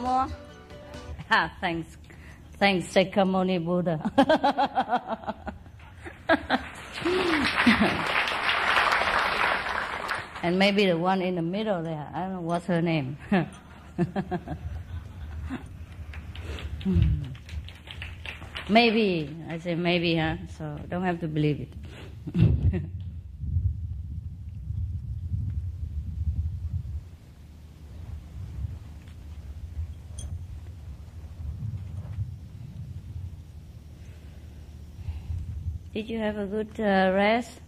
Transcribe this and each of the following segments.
Ah, thanks. Thanks, Sakyamuni Buddha. and maybe the one in the middle there, I don't know what's her name. maybe, I say maybe, huh? So don't have to believe it. Did you have a good uh, rest?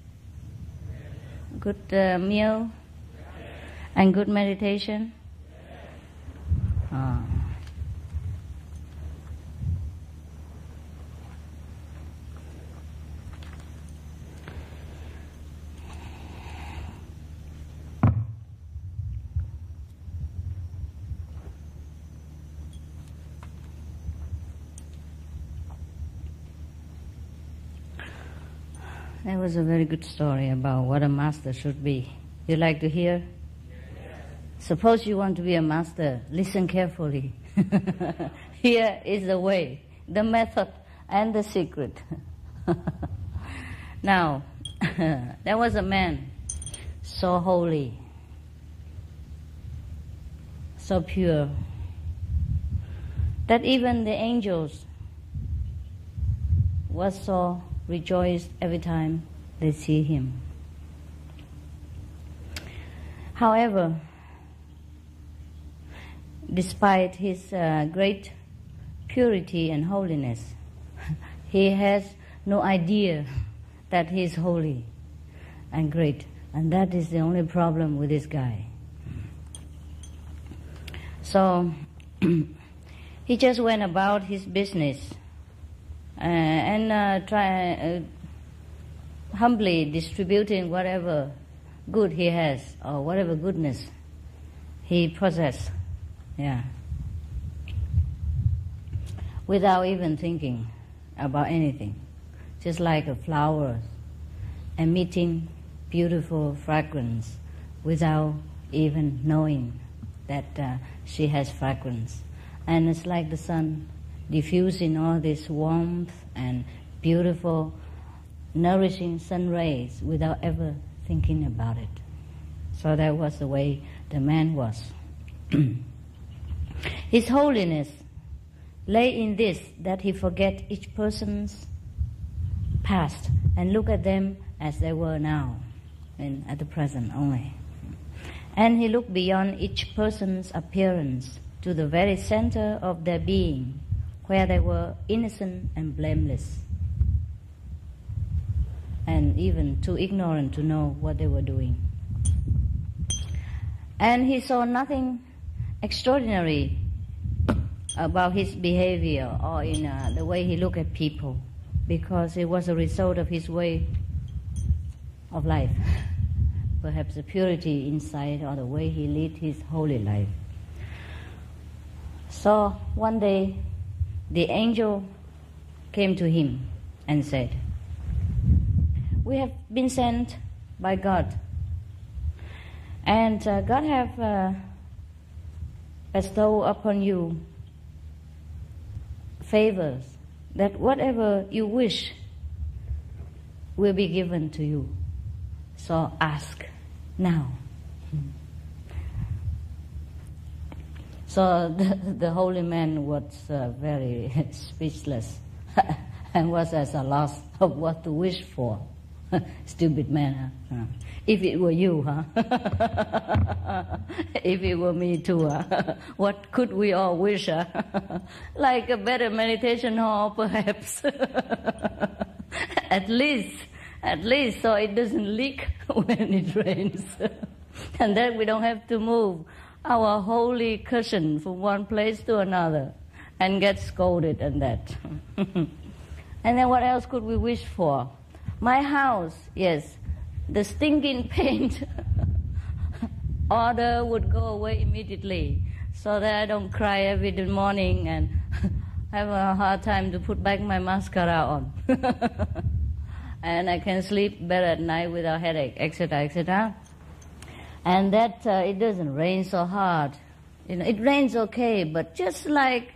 Good uh, meal? And good meditation? That a very good story about what a master should be. You like to hear? Suppose you want to be a master, listen carefully. Here is the way, the method, and the secret. now, there was a man so holy, so pure, that even the angels was so rejoiced every time they see him. However, despite his uh, great purity and holiness, he has no idea that he is holy and great, and that is the only problem with this guy. So he just went about his business uh, and uh, try uh, humbly distributing whatever good he has or whatever goodness he possesses. Yeah. Without even thinking about anything. Just like a flower emitting beautiful fragrance without even knowing that uh, she has fragrance. And it's like the sun diffusing all this warmth and beautiful, nourishing sun rays without ever thinking about it. So that was the way the man was. His holiness lay in this that he forget each person's past and look at them as they were now and at the present only. And he looked beyond each person's appearance to the very center of their being where they were innocent and blameless, and even too ignorant to know what they were doing. And he saw nothing extraordinary about his behavior or in uh, the way he looked at people, because it was a result of his way of life. Perhaps the purity inside or the way he lived his holy life. So one day the angel came to him and said, We have been sent by God, and uh, God have uh, bestowed upon you favors that whatever you wish will be given to you. So ask now. So the, the holy man was uh, very speechless and was at a loss of what to wish for. Stupid man, huh? If it were you, huh? if it were me too, huh? what could we all wish? Huh? like a better meditation hall, perhaps. at least, at least, so it doesn't leak when it rains, and then we don't have to move our holy cushion from one place to another and get scolded and that. and then what else could we wish for? My house, yes, the stinking paint order would go away immediately so that I don't cry every morning and have a hard time to put back my mascara on. and I can sleep better at night without headache, etc., etc and that uh, it doesn't rain so hard You know, it rains okay, but just like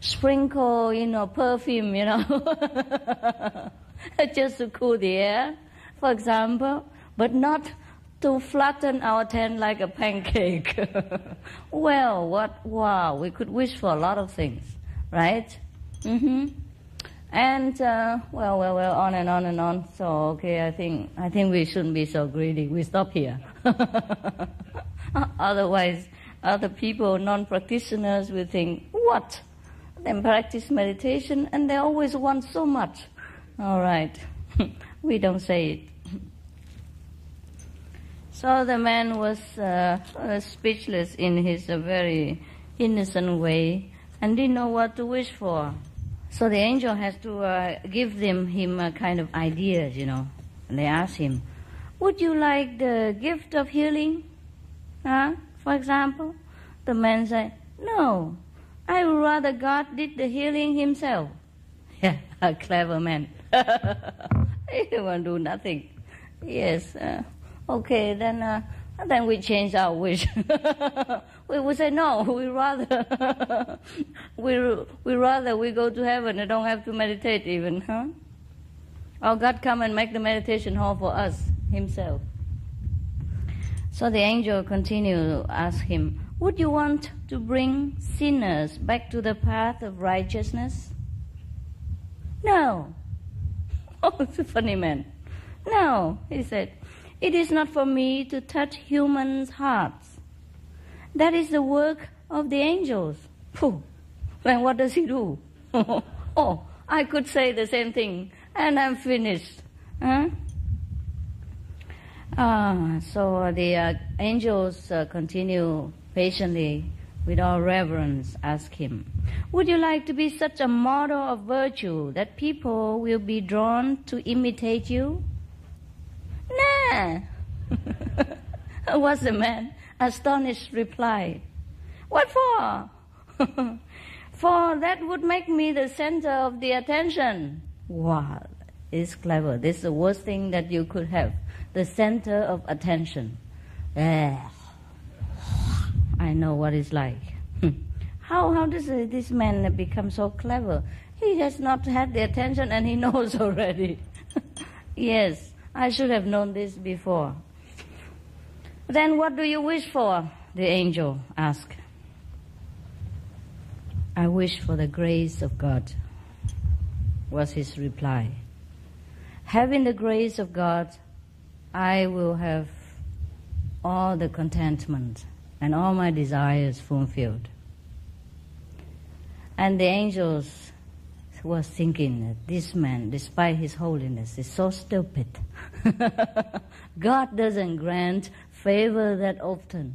sprinkle, you know, perfume, you know, just to cool the air, for example, but not to flatten our tent like a pancake. well, what, wow, we could wish for a lot of things, right? Mm-hmm. And, uh, well, well, well, on and on and on. So, okay, I think, I think we shouldn't be so greedy. We stop here. Otherwise, other people, non-practitioners will think, what? They practice meditation and they always want so much. All right. we don't say it. So the man was uh, uh, speechless in his uh, very innocent way and didn't know what to wish for. So the angel has to uh, give them him a kind of ideas, you know. And they ask him, "Would you like the gift of healing?" Huh? For example, the man said, "No, I would rather God did the healing Himself." Yeah, a clever man. he won't do nothing. Yes. Uh, Okay, then uh, then we change our wish. we would say no. We rather we we rather we go to heaven and don't have to meditate even, huh? Or God come and make the meditation hall for us Himself. So the angel continued to ask him, Would you want to bring sinners back to the path of righteousness? No. Oh, it's a funny man. No, he said. It is not for me to touch humans' hearts. That is the work of the angels. Phew. Then what does he do? oh, I could say the same thing, and I'm finished. Huh? Ah, so the uh, angels uh, continue patiently, with all reverence, ask him, Would you like to be such a model of virtue that people will be drawn to imitate you? Nah. Was the man astonished reply. What for? for that would make me the center of the attention. Wow, it's clever. This is the worst thing that you could have. The center of attention. Eh. I know what it's like. Hmm. how, how does uh, this man become so clever? He has not had the attention and he knows already. yes, I should have known this before. Then what do you wish for? The angel asked. I wish for the grace of God, was his reply. Having the grace of God, I will have all the contentment and all my desires fulfilled. And the angels was thinking that this man, despite his holiness, is so stupid. God doesn't grant favor that often.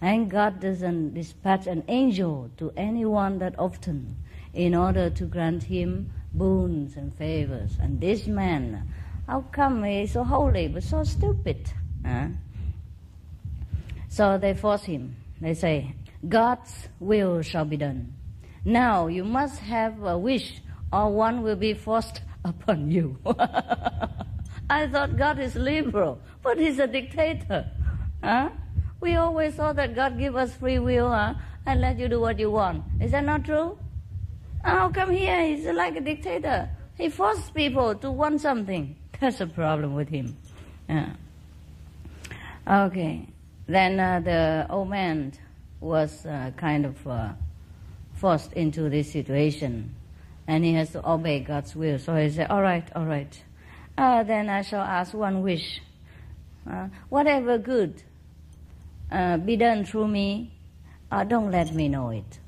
And God doesn't dispatch an angel to anyone that often in order to grant him boons and favors. And this man, how come he is so holy but so stupid? Huh? So they force him. They say, God's will shall be done. Now you must have a wish, or one will be forced upon you. I thought God is liberal, but He's a dictator. Huh? We always thought that God give us free will huh? and let you do what you want. Is that not true? How come here uh, he's like a dictator? He forces people to want something. That's a problem with him. Yeah. Okay. Then uh, the old man was uh, kind of uh, forced into this situation and he has to obey God's will. So he said, All right, all right. Uh, then I shall ask one wish. Uh, whatever good uh, be done through me, don't let me know it.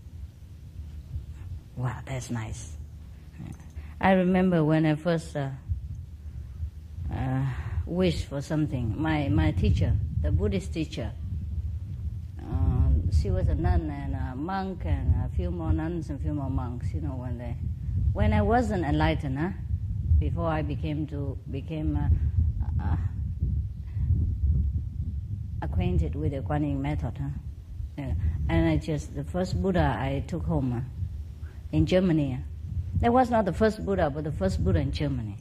Wow, that's nice. I remember when I first wished for something, my, my teacher, the Buddhist teacher, she was a nun and a monk and a few more nuns and a few more monks, you know, when they, when I wasn't enlightened, huh? before I became to became uh, uh, acquainted with the Guanyin method, huh? Yeah. and I just the first Buddha I took home uh, in Germany. That was not the first Buddha, but the first Buddha in Germany,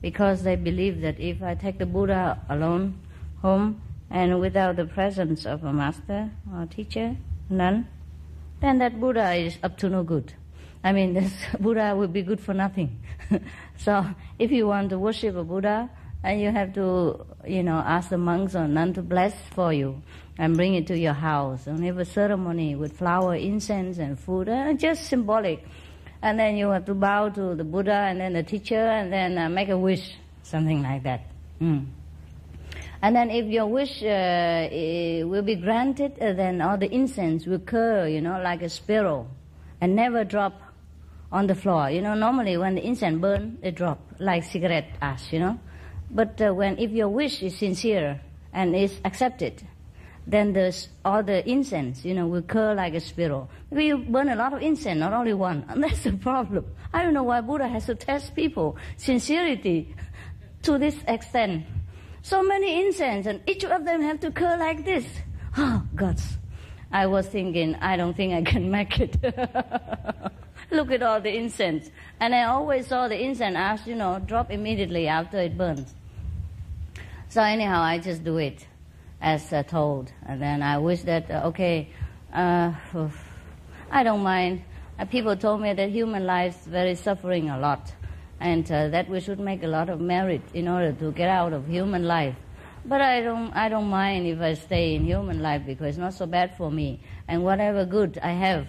because they believed that if I take the Buddha alone home, and without the presence of a master or teacher, none, then that Buddha is up to no good. I mean, this Buddha will be good for nothing. so if you want to worship a Buddha, and you have to, you know, ask the monks or nun to bless for you and bring it to your house and have a ceremony with flower, incense, and food, uh, just symbolic. And then you have to bow to the Buddha and then the teacher and then uh, make a wish, something like that. Mm. And then if your wish uh, will be granted, uh, then all the incense will curl, you know, like a spiral and never drop on the floor. You know, normally when the incense burn, it drop like cigarette ash, you know. But uh, when if your wish is sincere and is accepted, then there's all the incense, you know, will curl like a spiral. You burn a lot of incense, not only one. And that's the problem. I don't know why Buddha has to test people sincerity to this extent. So many incense, and each of them have to curl like this. Oh, gods. I was thinking, I don't think I can make it. Look at all the incense. And I always saw the incense ash, you know, drop immediately after it burns. So anyhow, I just do it as uh, told. And then I wish that, uh, okay, uh, I don't mind. Uh, people told me that human life is very suffering a lot. And uh, that we should make a lot of merit in order to get out of human life. But I don't, I don't mind if I stay in human life because it's not so bad for me. And whatever good I have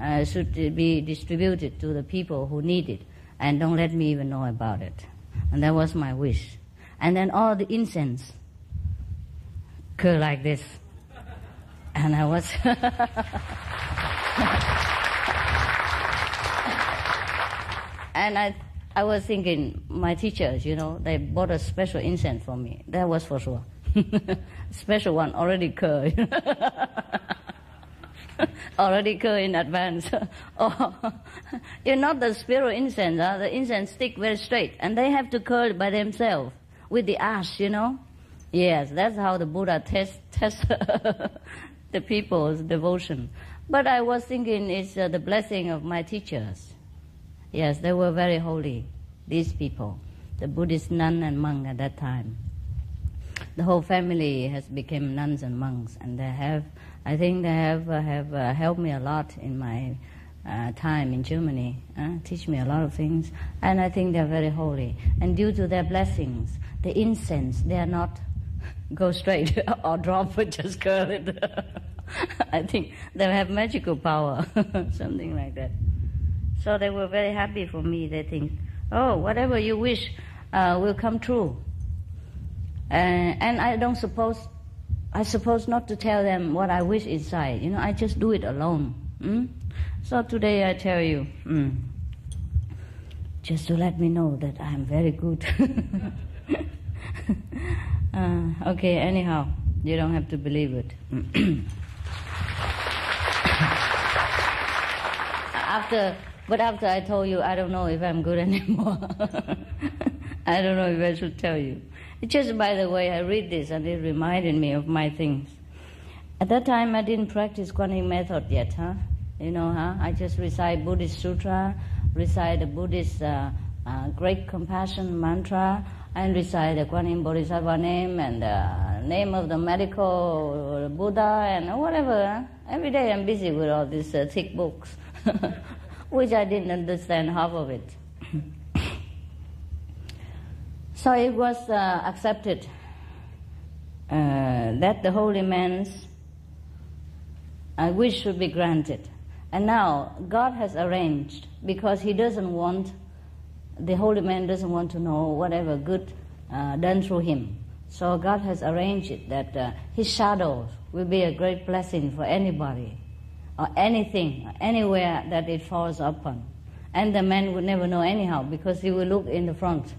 uh, should be distributed to the people who need it. And don't let me even know about it. And that was my wish and then all the incense curl like this. And I was and I I was thinking my teachers, you know, they bought a special incense for me. That was for sure. special one already curled. already curled in advance. oh, you're not the spiral incense, huh? the incense stick very straight, and they have to curl by themselves with the ash, you know? Yes, that's how the Buddha tests test the people's devotion. But I was thinking it's uh, the blessing of my teachers. Yes, they were very holy, these people, the Buddhist nun and monk at that time. The whole family has become nuns and monks, and they have, I think they have, uh, have uh, helped me a lot in my uh, time in Germany, uh, teach me a lot of things, and I think they're very holy. And due to their blessings, the incense, they are not go straight or drop it, just curl it. I think they have magical power, something like that. So they were very happy for me. They think, oh, whatever you wish uh, will come true. Uh, and I don't suppose, I suppose not to tell them what I wish inside. You know, I just do it alone. Hmm? So today I tell you, mm, just to let me know that I'm very good. uh, okay, anyhow, you don't have to believe it. after, but after I told you, I don't know if I'm good anymore. I don't know if I should tell you. Just by the way, I read this and it reminded me of my things. At that time, I didn't practice Kuan method yet, huh? You know, huh? I just recite Buddhist sutra, recite the Buddhist uh, uh, great compassion mantra, and recite the Kuan Yin Bodhisattva name and the name of the medical Buddha and whatever. Huh? Every day I'm busy with all these uh, thick books, which I didn't understand half of it. so it was uh, accepted uh, that the holy man's uh, wish should be granted. And now God has arranged because He doesn't want, the holy man doesn't want to know whatever good uh, done through him. So God has arranged it that uh, His shadow will be a great blessing for anybody or anything, anywhere that it falls upon. And the man would never know anyhow because he will look in the front.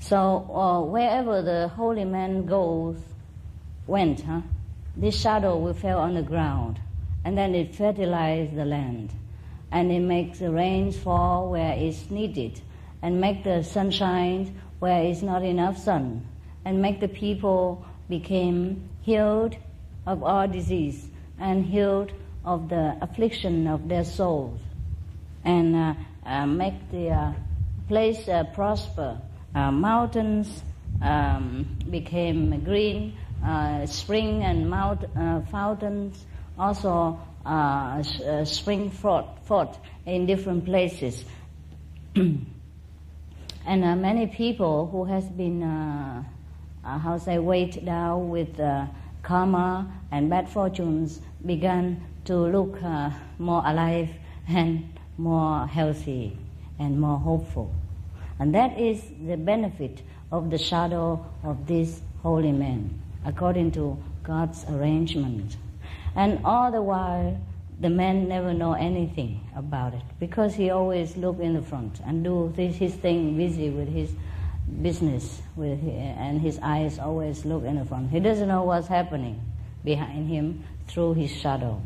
So uh, wherever the holy man goes, went, huh, this shadow will fall on the ground and then it fertilizes the land and it makes the rains fall where it's needed and make the sunshine where it's not enough sun and make the people become healed of all disease and healed of the affliction of their souls and uh, uh, make the uh, place uh, prosper. Uh, mountains um, became green, uh, spring and mount, fountains also spring forth, in different places. and many people who has been, how say, weighed down with karma and bad fortunes began to look uh, more alive and more healthy and more hopeful. And that is the benefit of the shadow of this holy man, according to God's arrangement. And all the while, the man never know anything about it because he always look in the front and do this, his thing busy with his business with and his eyes always look in the front. He doesn't know what's happening behind him through his shadow.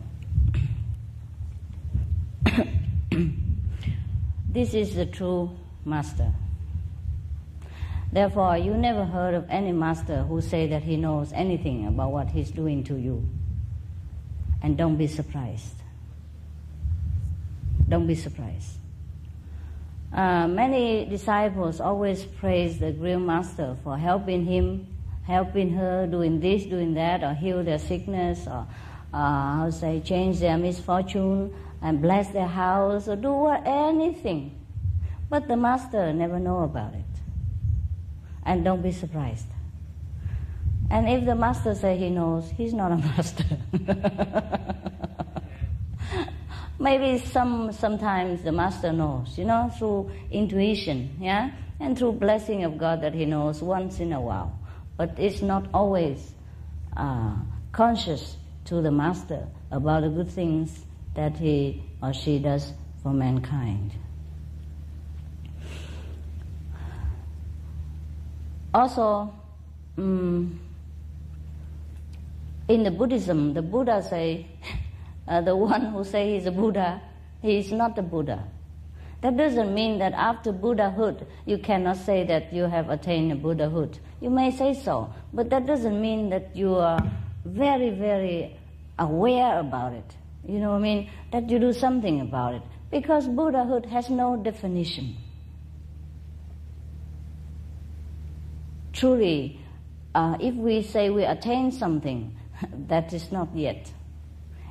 this is the true master. Therefore, you never heard of any master who say that he knows anything about what he's doing to you. And don't be surprised. Don't be surprised. Uh, many disciples always praise the real master for helping him, helping her, doing this, doing that, or heal their sickness, or uh, how say, change their misfortune, and bless their house, or do what, anything. But the master never know about it. And don't be surprised. And if the master say he knows, he's not a master. Maybe some sometimes the master knows, you know, through intuition, yeah, and through blessing of God that he knows once in a while. But it's not always uh, conscious to the master about the good things that he or she does for mankind. Also, um, in the Buddhism, the Buddha say, uh, the one who say he's a Buddha, he is not a Buddha. That doesn't mean that after Buddhahood, you cannot say that you have attained a Buddhahood. You may say so, but that doesn't mean that you are very, very aware about it. You know what I mean? That you do something about it. Because Buddhahood has no definition. Truly, uh, if we say we attain something, that is not yet.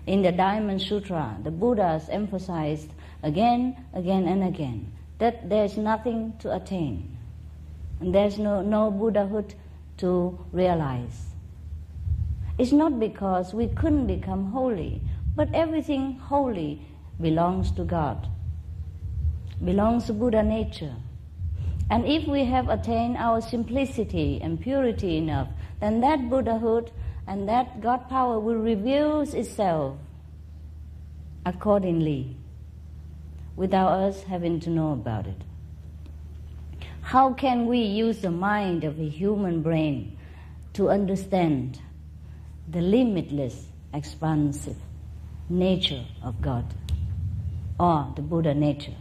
In the Diamond Sutra, the Buddhas emphasized again, again, and again that there's nothing to attain. And there's no, no Buddhahood to realize. It's not because we couldn't become holy, but everything holy belongs to God, belongs to Buddha nature. And if we have attained our simplicity and purity enough, then that Buddhahood and that God power will reveal itself accordingly without us having to know about it. How can we use the mind of a human brain to understand the limitless, expansive nature of God or the Buddha nature?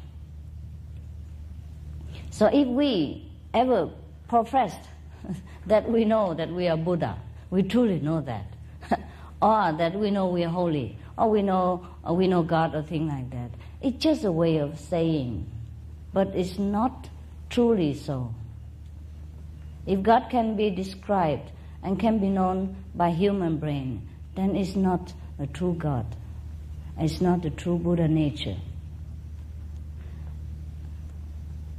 So if we ever professed that we know that we are Buddha, we truly know that. or that we know we are holy, or we know, or we know God, or things like that. It's just a way of saying, but it's not truly so. If God can be described and can be known by human brain, then it's not a true God. It's not the true Buddha nature.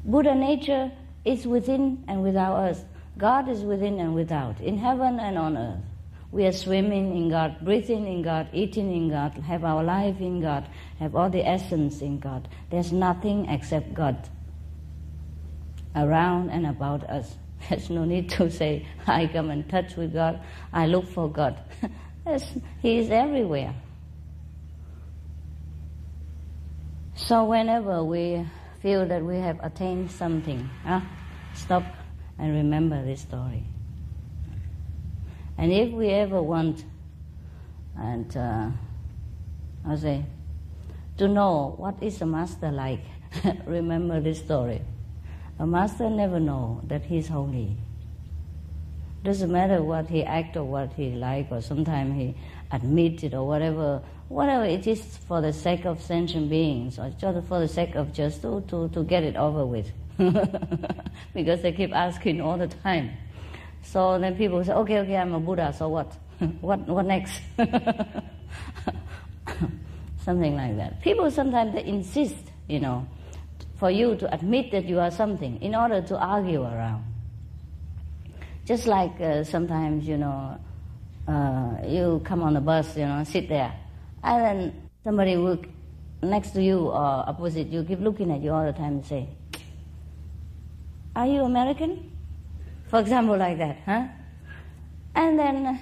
Buddha nature is within and without us. God is within and without, in heaven and on earth. We are swimming in God, breathing in God, eating in God, have our life in God, have all the essence in God. There's nothing except God around and about us. There's no need to say, I come in touch with God, I look for God. he is everywhere. So whenever we feel that we have attained something, huh, stop and remember this story. And if we ever want, and uh, I say, to know what is a master like, remember this story. A master never know that he's holy. Doesn't matter what he act or what he like, or sometimes he admit it or whatever, whatever it is for the sake of sentient beings, or just for the sake of just to, to, to get it over with. because they keep asking all the time. So then people say, okay, okay, I'm a Buddha, so what? what, what next? something like that. People sometimes they insist, you know, for you to admit that you are something in order to argue around. Just like uh, sometimes, you know, uh, you come on the bus, you know, sit there, and then somebody will next to you or opposite you keep looking at you all the time and say, Are you American? For example, like that, huh? And then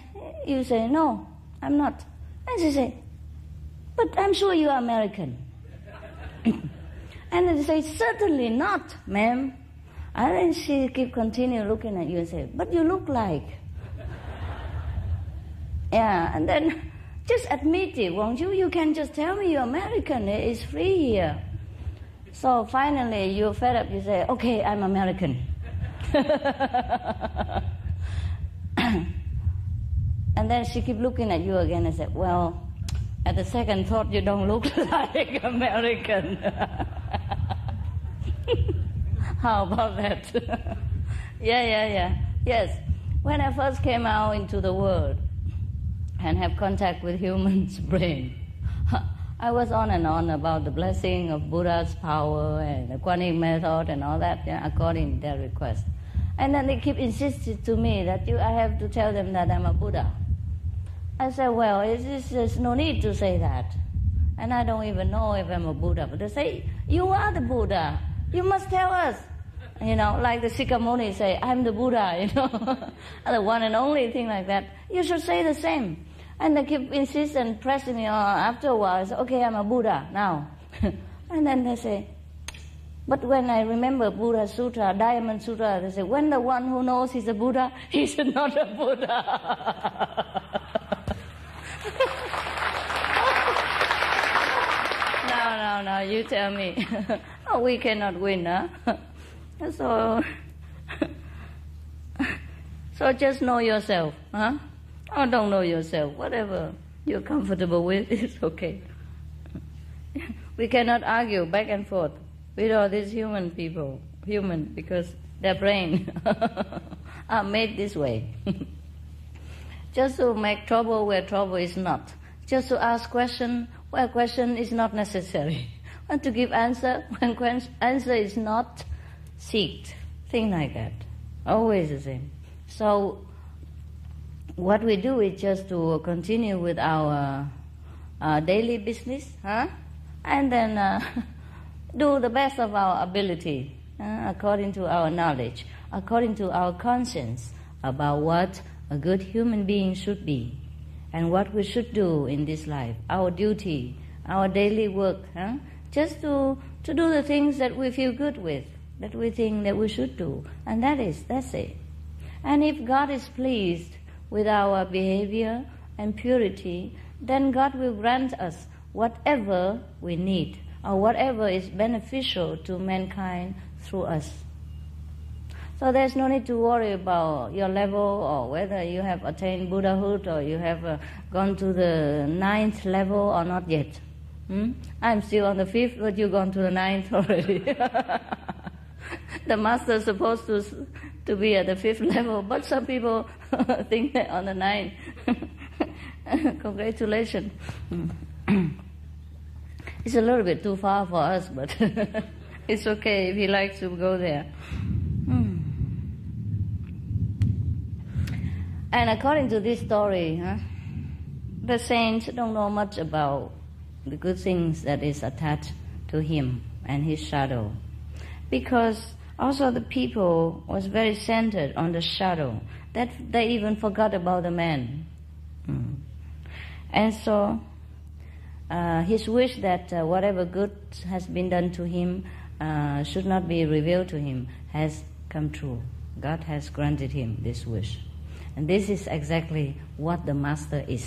you say, No, I'm not. And she say, But I'm sure you are American. and they say, Certainly not, ma'am. And then she keep continue looking at you and say, But you look like. yeah, and then just admit it, won't you? You can just tell me you're American. It's free here. So finally, you're fed up. You say, okay, I'm American. and then she keep looking at you again and said, well, at the second thought, you don't look like American. How about that? yeah, yeah, yeah. Yes. When I first came out into the world, and have contact with human's brain. I was on and on about the blessing of Buddha's power and the Kuan method and all that, yeah, according to their request. And then they keep insisting to me that you, I have to tell them that I'm a Buddha. I said, well, there's no need to say that. And I don't even know if I'm a Buddha. But they say, you are the Buddha. You must tell us. You know, like the Sakyamuni say, I'm the Buddha, you know, the one and only thing like that. You should say the same. And they keep insisting, pressing me oh, on. After a while, I say, okay, I'm a Buddha now. and then they say, but when I remember Buddha Sutra, Diamond Sutra, they say, when the one who knows he's a Buddha, he's not a Buddha. no, no, no, you tell me. oh, we cannot win, huh? So, so just know yourself, huh? Or don't know yourself. Whatever you're comfortable with is okay. we cannot argue back and forth with all these human people, human because their brain are made this way. just to make trouble where trouble is not. Just to ask question where question is not necessary. and to give answer when answer is not seeked, thing like that. Always the same. So what we do is just to continue with our uh, daily business, huh? And then uh, do the best of our ability, uh, according to our knowledge, according to our conscience about what a good human being should be, and what we should do in this life, our duty, our daily work, huh? Just to to do the things that we feel good with that we think that we should do. And that is, that's it. And if God is pleased with our behavior and purity, then God will grant us whatever we need or whatever is beneficial to mankind through us. So there's no need to worry about your level or whether you have attained Buddhahood or you have uh, gone to the ninth level or not yet. Hmm? I'm still on the fifth, but you've gone to the ninth already. the master is supposed to to be at the fifth level, but some people think that on the ninth. Congratulations. it's a little bit too far for us, but it's okay if he likes to go there. Hmm. And according to this story, huh, the saints don't know much about the good things that is attached to him and his shadow because also the people was very centered on the shadow. That they even forgot about the man. Mm. and so uh, his wish that uh, whatever good has been done to him uh, should not be revealed to him has come true. God has granted him this wish. And this is exactly what the master is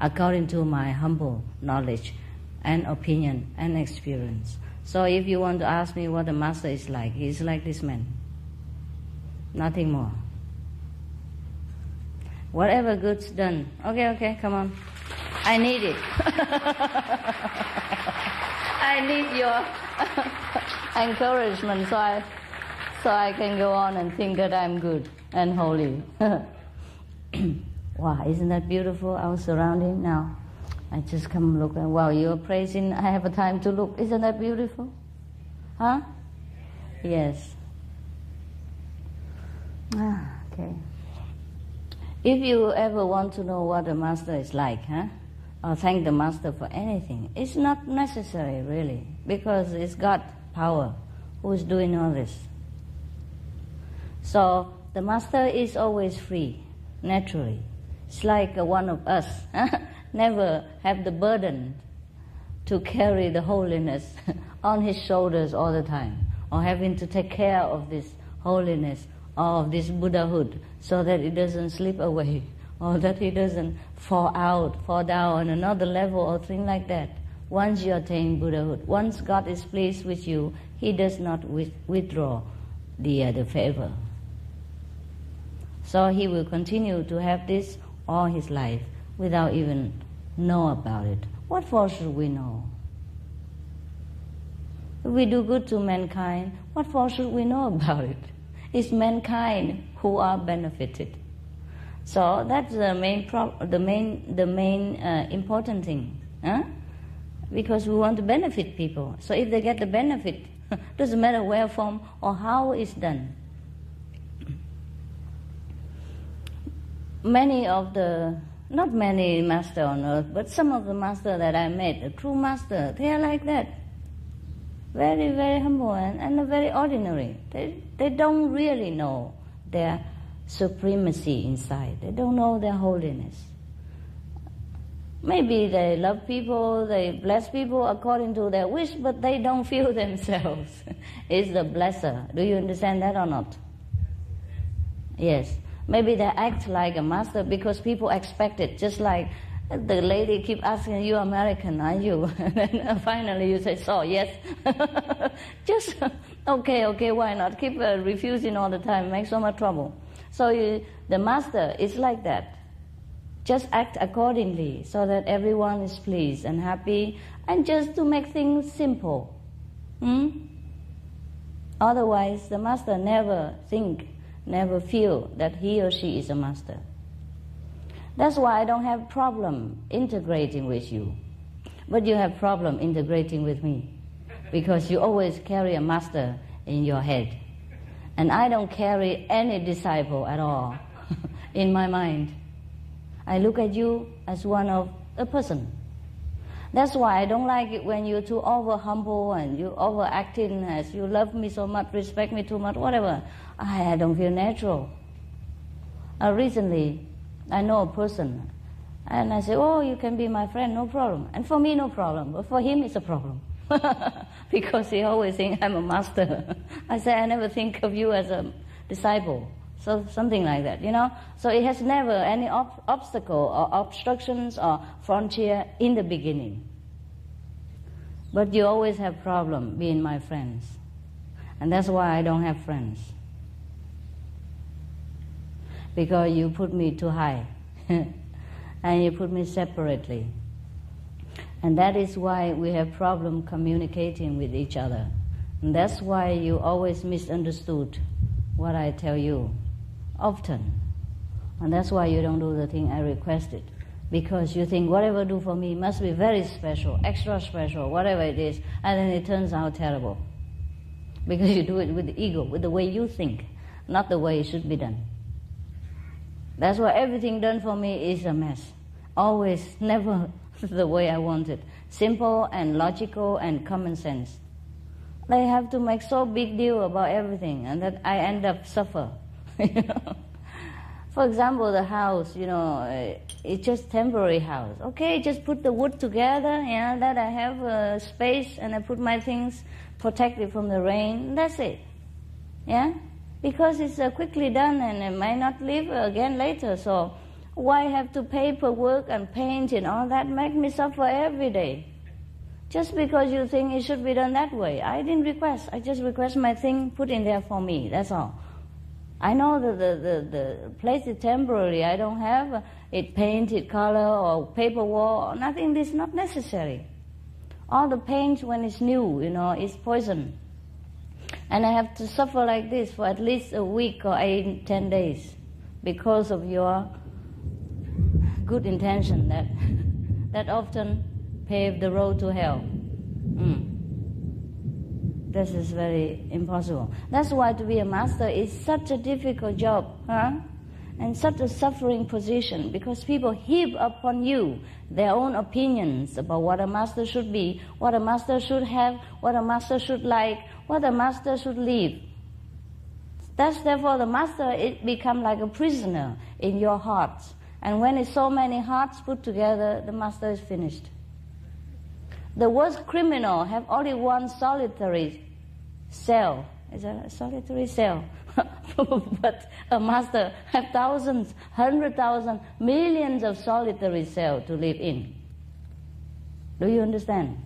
according to my humble knowledge and opinion and experience so if you want to ask me what the master is like, he's like this man. Nothing more. Whatever good's done. Okay, okay, come on. I need it. I need your encouragement so I, so I can go on and think that I'm good. and holy. wow, isn't that beautiful, our surrounding now? I just come look and wow, you're praising, I have a time to look. Isn't that beautiful? Huh? Yes. Ah, okay. If you ever want to know what the master is like, huh? Or thank the master for anything, it's not necessary really, because it's God power who is doing all this. So the master is always free, naturally. It's like one of us, never have the burden to carry the holiness on his shoulders all the time, or having to take care of this holiness of this Buddhahood so that it doesn't slip away or that it doesn't fall out, fall down on another level or thing like that. Once you attain Buddhahood, once God is pleased with you, He does not with, withdraw the, uh, the favor. So He will continue to have this all His life without even know about it. What for should we know? If we do good to mankind, what for should we know about it? It's mankind who are benefited. So that's the main, pro- the main, the main uh, important thing, huh? because we want to benefit people. So if they get the benefit, doesn't matter where from or how it's done. Many of the, not many master on earth, but some of the master that I met, the true master, they are like that very, very humble and, and very ordinary. They, they don't really know their supremacy inside. They don't know their holiness. Maybe they love people, they bless people according to their wish, but they don't feel themselves is the blesser. Do you understand that or not? Yes. Maybe they act like a master because people expect it, just like the lady keep asking you American, are you? and then finally you say, so yes. Just okay, okay, why not? Keep uh, refusing all the time, make so much trouble. So you, the master is like that. Just act accordingly so that everyone is pleased and happy, and just to make things simple. Hmm? Otherwise, the master never think, never feel that he or she is a master. That's why I don't have problem integrating with you. But you have problem integrating with me because you always carry a master in your head. And I don't carry any disciple at all in my mind. I look at you as one of a person. That's why I don't like it when you're too over humble and you overacting as you love me so much, respect me too much, whatever. I, don't feel natural. Uh, recently, I know a person. And I say, oh, you can be my friend, no problem. And for me, no problem. But for him, it's a problem. because he always thinks I'm a master. I say, I never think of you as a disciple. So something like that, you know? So it has never any ob- obstacle or obstructions or frontier in the beginning. But you always have problem being my friends. And that's why I don't have friends because you put me too high and you put me separately. And that is why we have problem communicating with each other. And that's why you always misunderstood what I tell you often. And that's why you don't do the thing I requested. Because you think whatever do for me must be very special, extra special, whatever it is, and then it turns out terrible. Because you do it with the ego, with the way you think, not the way it should be done. That's why everything done for me is a mess. Always, never the way I want it. Simple and logical and common sense. They have to make so big deal about everything, and that I end up suffer. For example, the house, you know, uh, it's just temporary house. Okay, just put the wood together, yeah, that I have a space and I put my things protected from the rain. That's it. Yeah? Because it's uh, quickly done and it might not live again later. So why have to paperwork and paint and all that make me suffer every day? Just because you think it should be done that way. I didn't request. I just request my thing put in there for me. That's all. I know that the, the, the place is temporary. I don't have it painted color or paper wall. or Nothing is not necessary. All the paint when it's new, you know, is poison And I have to suffer like this for at least a week or eight, ten days because of your good intention that, that often pave the road to hell. Mm. This is very impossible. That's why to be a master is such a difficult job, huh? And such a suffering position because people heap upon you their own opinions about what a master should be, what a master should have, what a master should like, what a master should live. Thus, therefore, the master it become like a prisoner in your hearts. And when it's so many hearts put together, the master is finished. The worst criminal have only one solitary cell. Is a solitary cell. but a master have thousands, hundred thousand, millions of solitary cells to live in. Do you understand?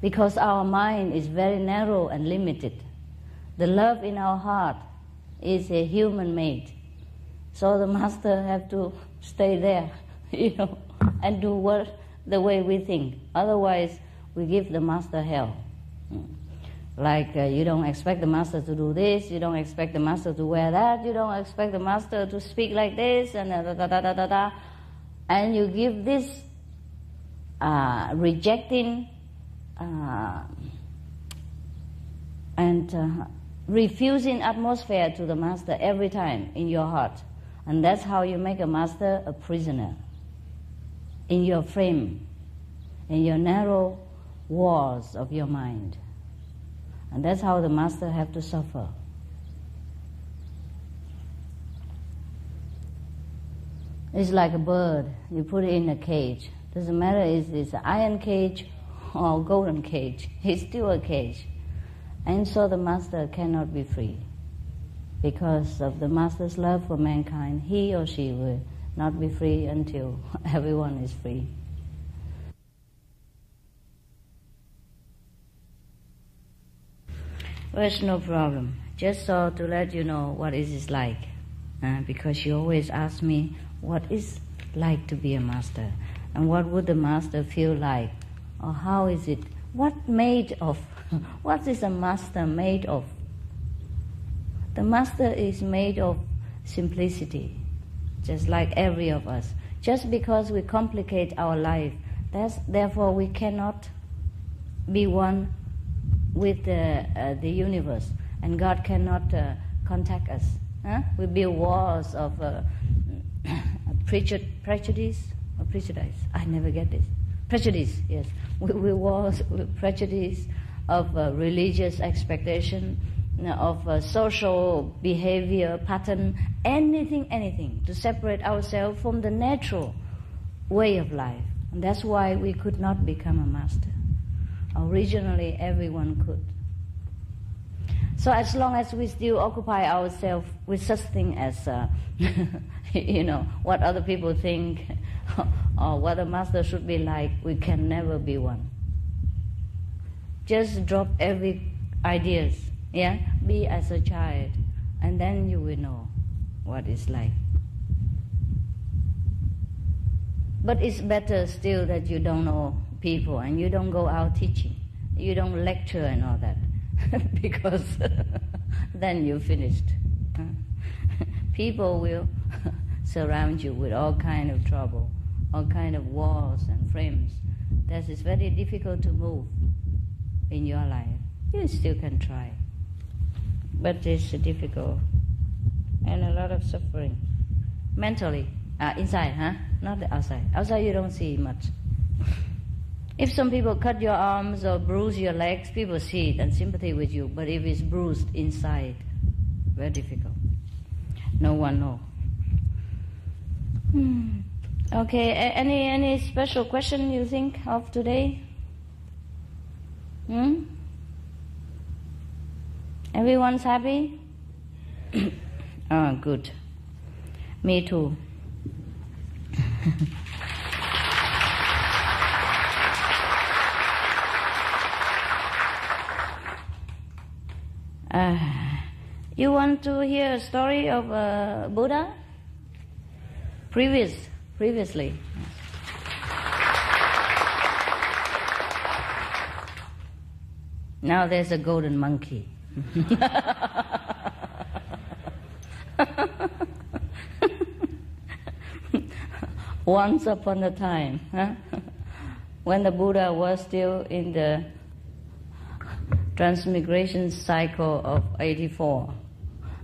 Because our mind is very narrow and limited. The love in our heart is a human made. So the master have to stay there, you know, and do what the way we think. Otherwise, we give the master hell. Hmm. Like uh, you don't expect the master to do this, you don't expect the master to wear that, you don't expect the master to speak like this, and da da da da da da. And you give this uh, rejecting uh, and uh, refusing atmosphere to the master every time in your heart. And that's how you make a master a prisoner in your frame, in your narrow walls of your mind. And that's how the master have to suffer. It's like a bird. You put it in a cage. Doesn't matter if it's an iron cage or golden cage. It's still a cage. And so the master cannot be free. Because of the master's love for mankind, he or she will not be free until everyone is free. Well, it's no problem. Just so to let you know what it is like. Uh, because you always ask me what is like to be a master? And what would the master feel like? Or how is it? What made of what is a master made of? The master is made of simplicity just like every of us. Just because we complicate our life that's therefore we cannot be one with the, uh, the universe, and God cannot uh, contact us. Huh? We build walls of uh, prejudice or prejudice. I never get this. Prejudice, yes. We, walls with prejudice of uh, religious expectation, of uh, social behavior pattern, anything, anything to separate ourselves from the natural way of life. And that's why we could not become a master. Originally, everyone could. So as long as we still occupy ourselves with such thing as, uh, you know, what other people think or what a master should be like, we can never be one. Just drop every ideas, yeah? Be as a child, and then you will know what it's like. But it's better still that you don't know people and you don't go out teaching. You don't lecture and all that because then you're finished. people will surround you with all kind of trouble, all kind of walls and frames. That is very difficult to move in your life. You still can try, but it's difficult and a lot of suffering mentally. Uh, inside, huh? Not the outside. Outside you don't see much. If some people cut your arms or bruise your legs, people see it and sympathy with you. But if it's bruised inside, very difficult. No one know. Hmm. Okay. A- any any special question you think of today? Hmm. Everyone's happy. ah, good. Me too. Uh, you want to hear a story of uh, Buddha? Previous, previously. Now there's a golden monkey. Once upon a time, huh? when the Buddha was still in the transmigration cycle of 84,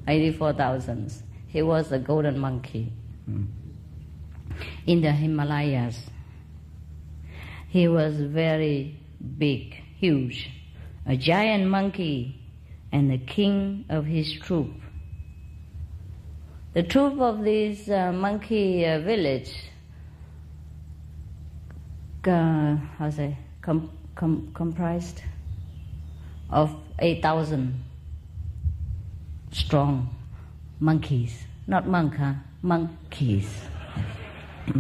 84,000, he was a golden monkey in the Himalayas. He was very big, huge, a giant monkey and the king of his troop. The troop of this uh, monkey uh, village, uh, how say, com- com- comprised of 8,000 strong monkeys. Not monk, huh? Monkeys.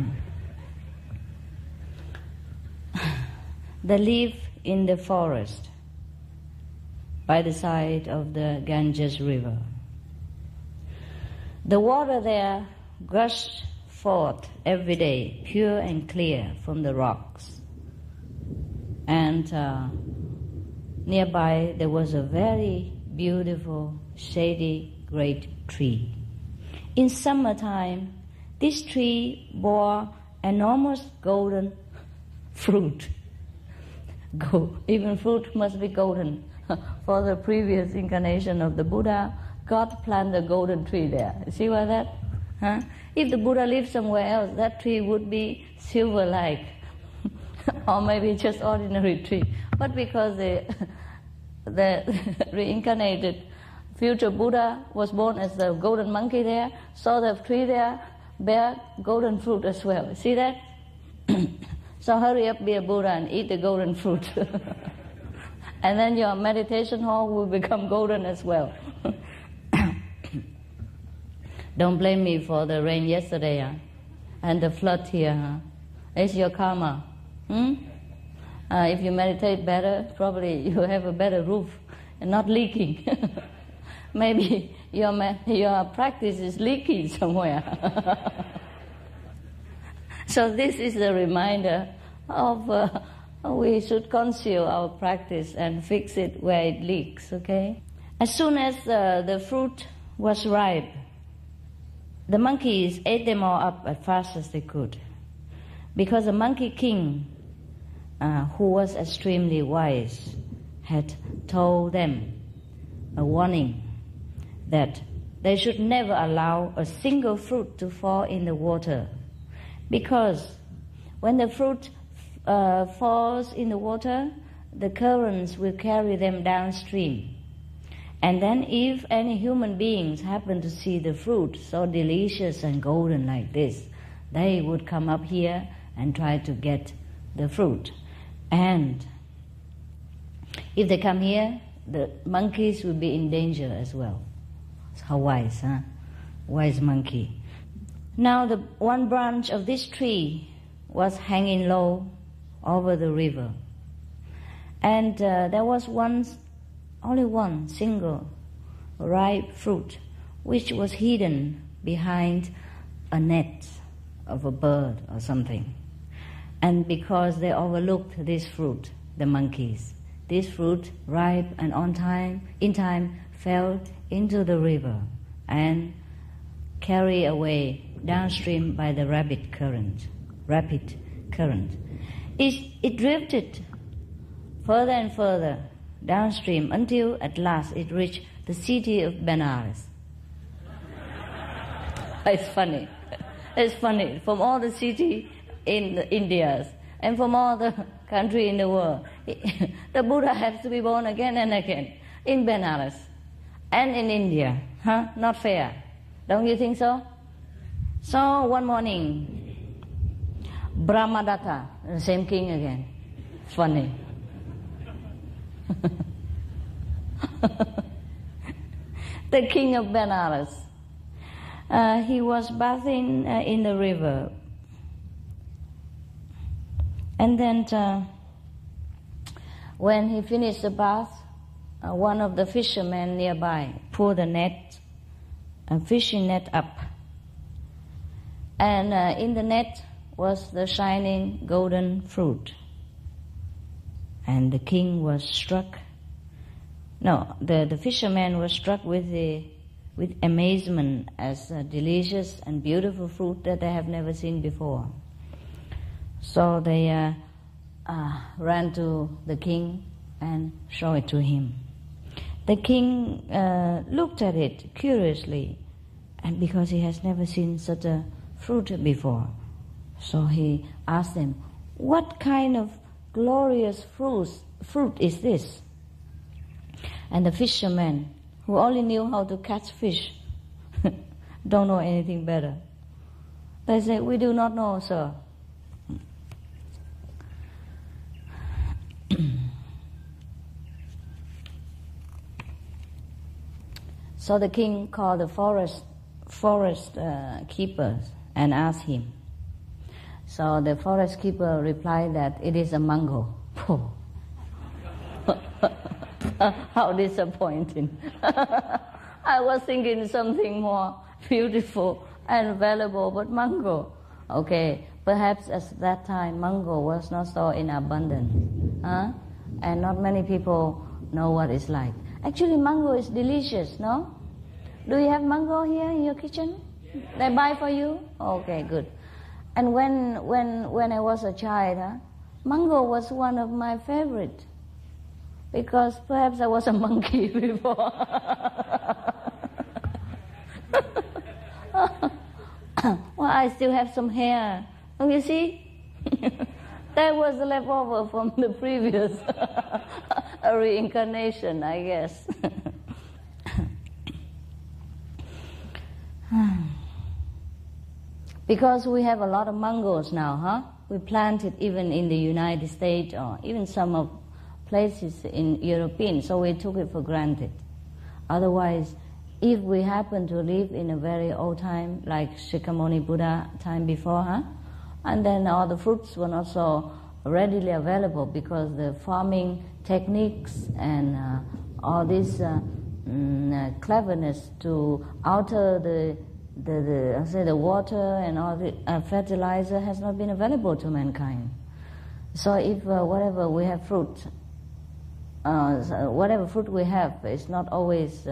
they live in the forest by the side of the Ganges River. The water there gushed forth every day, pure and clear from the rocks. And uh, nearby there was a very beautiful, shady, great tree. In summertime, this tree bore enormous golden fruit. Even fruit must be golden. For the previous incarnation of the Buddha, God planted a golden tree there. See why that? Huh? If the Buddha lived somewhere else, that tree would be silver-like, or maybe just ordinary tree. But because the the reincarnated future Buddha was born as the golden monkey there, saw the tree there bear golden fruit as well. See that? so hurry up, be a Buddha and eat the golden fruit. and then your meditation hall will become golden as well. Don't blame me for the rain yesterday huh? and the flood here. Huh? It's your karma. Hmm? Uh, if you meditate better, probably you have a better roof and not leaking. Maybe your, your practice is leaking somewhere. so this is a reminder of uh, we should conceal our practice and fix it where it leaks, okay? As soon as uh, the fruit was ripe, the monkeys ate them all up as fast as they could. Because the monkey king, uh, who was extremely wise, had told them a warning that they should never allow a single fruit to fall in the water. Because when the fruit uh, falls in the water, the currents will carry them downstream. And then, if any human beings happen to see the fruit so delicious and golden like this, they would come up here and try to get the fruit. And if they come here, the monkeys will be in danger as well. How wise, huh? Wise monkey. Now, the one branch of this tree was hanging low over the river. And uh, there was one, only one single ripe fruit, which was hidden behind a net of a bird or something. And because they overlooked this fruit, the monkeys, this fruit, ripe and on time, in time, fell into the river and carried away downstream by the rapid current. Rapid current. It, it drifted further and further downstream until at last it reached the city of Benares. it's funny. It's funny. From all the city in the Indias and from all the country in the world, the Buddha has to be born again and again in Benares and in India. Huh? Not fair. Don't you think so? So one morning, Brahmadatta, the same king again. Funny. the king of Benares. Uh, he was bathing uh, in the river. And then, uh, when he finished the bath, uh, one of the fishermen nearby pulled the net, a fishing net up. And uh, in the net was the shining golden fruit. And the king was struck No, the, the fishermen were struck with the with amazement as a delicious and beautiful fruit that they have never seen before. So they uh, uh, ran to the king and showed it to him. The king uh, looked at it curiously, and because he has never seen such a fruit before, so he asked them, What kind of glorious fruit, fruit is this? And the fishermen, who only knew how to catch fish, don't know anything better. They say, We do not know, sir. so the king called the forest forest uh, keepers and asked him. So the forest keeper replied that it is a mango. How disappointing. I was thinking something more beautiful and valuable, but mango. Okay, perhaps at that time mango was not so in abundance. Huh? And not many people know what it's like. Actually, mango is delicious, no? Do you have mango here in your kitchen? They buy for you? Okay, good. And when, when, when I was a child, huh, mango was one of my favorite because perhaps I was a monkey before. well, I still have some hair. You see? that was the leftover from the previous reincarnation, I guess. because we have a lot of mangoes now, huh? We planted even in the United States or even some of places in European, so we took it for granted. Otherwise, if we happen to live in a very old time, like Shakyamuni Buddha time before, huh? And then all the fruits were not so readily available because the farming techniques and uh, all this uh, mm, uh, cleverness to alter the the, the say the water and all the uh, fertilizer has not been available to mankind. So if uh, whatever we have fruit uh, whatever fruit we have is not always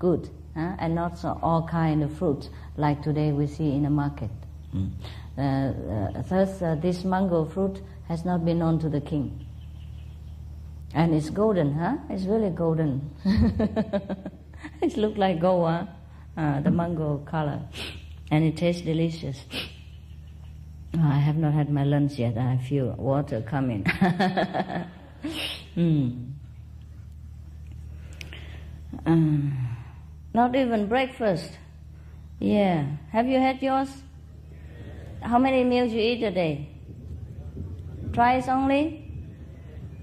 good, huh? and not so all kind of fruits like today we see in the market. Mm. Uh, thus, uh, this mango fruit has not been known to the king. And it's golden, huh? It's really golden. it looks like huh? Uh, the mango color. And it tastes delicious. I have not had my lunch yet. I feel water coming. mm. Uh, not even breakfast. Yeah. Have you had yours? How many meals you eat a day? Twice only?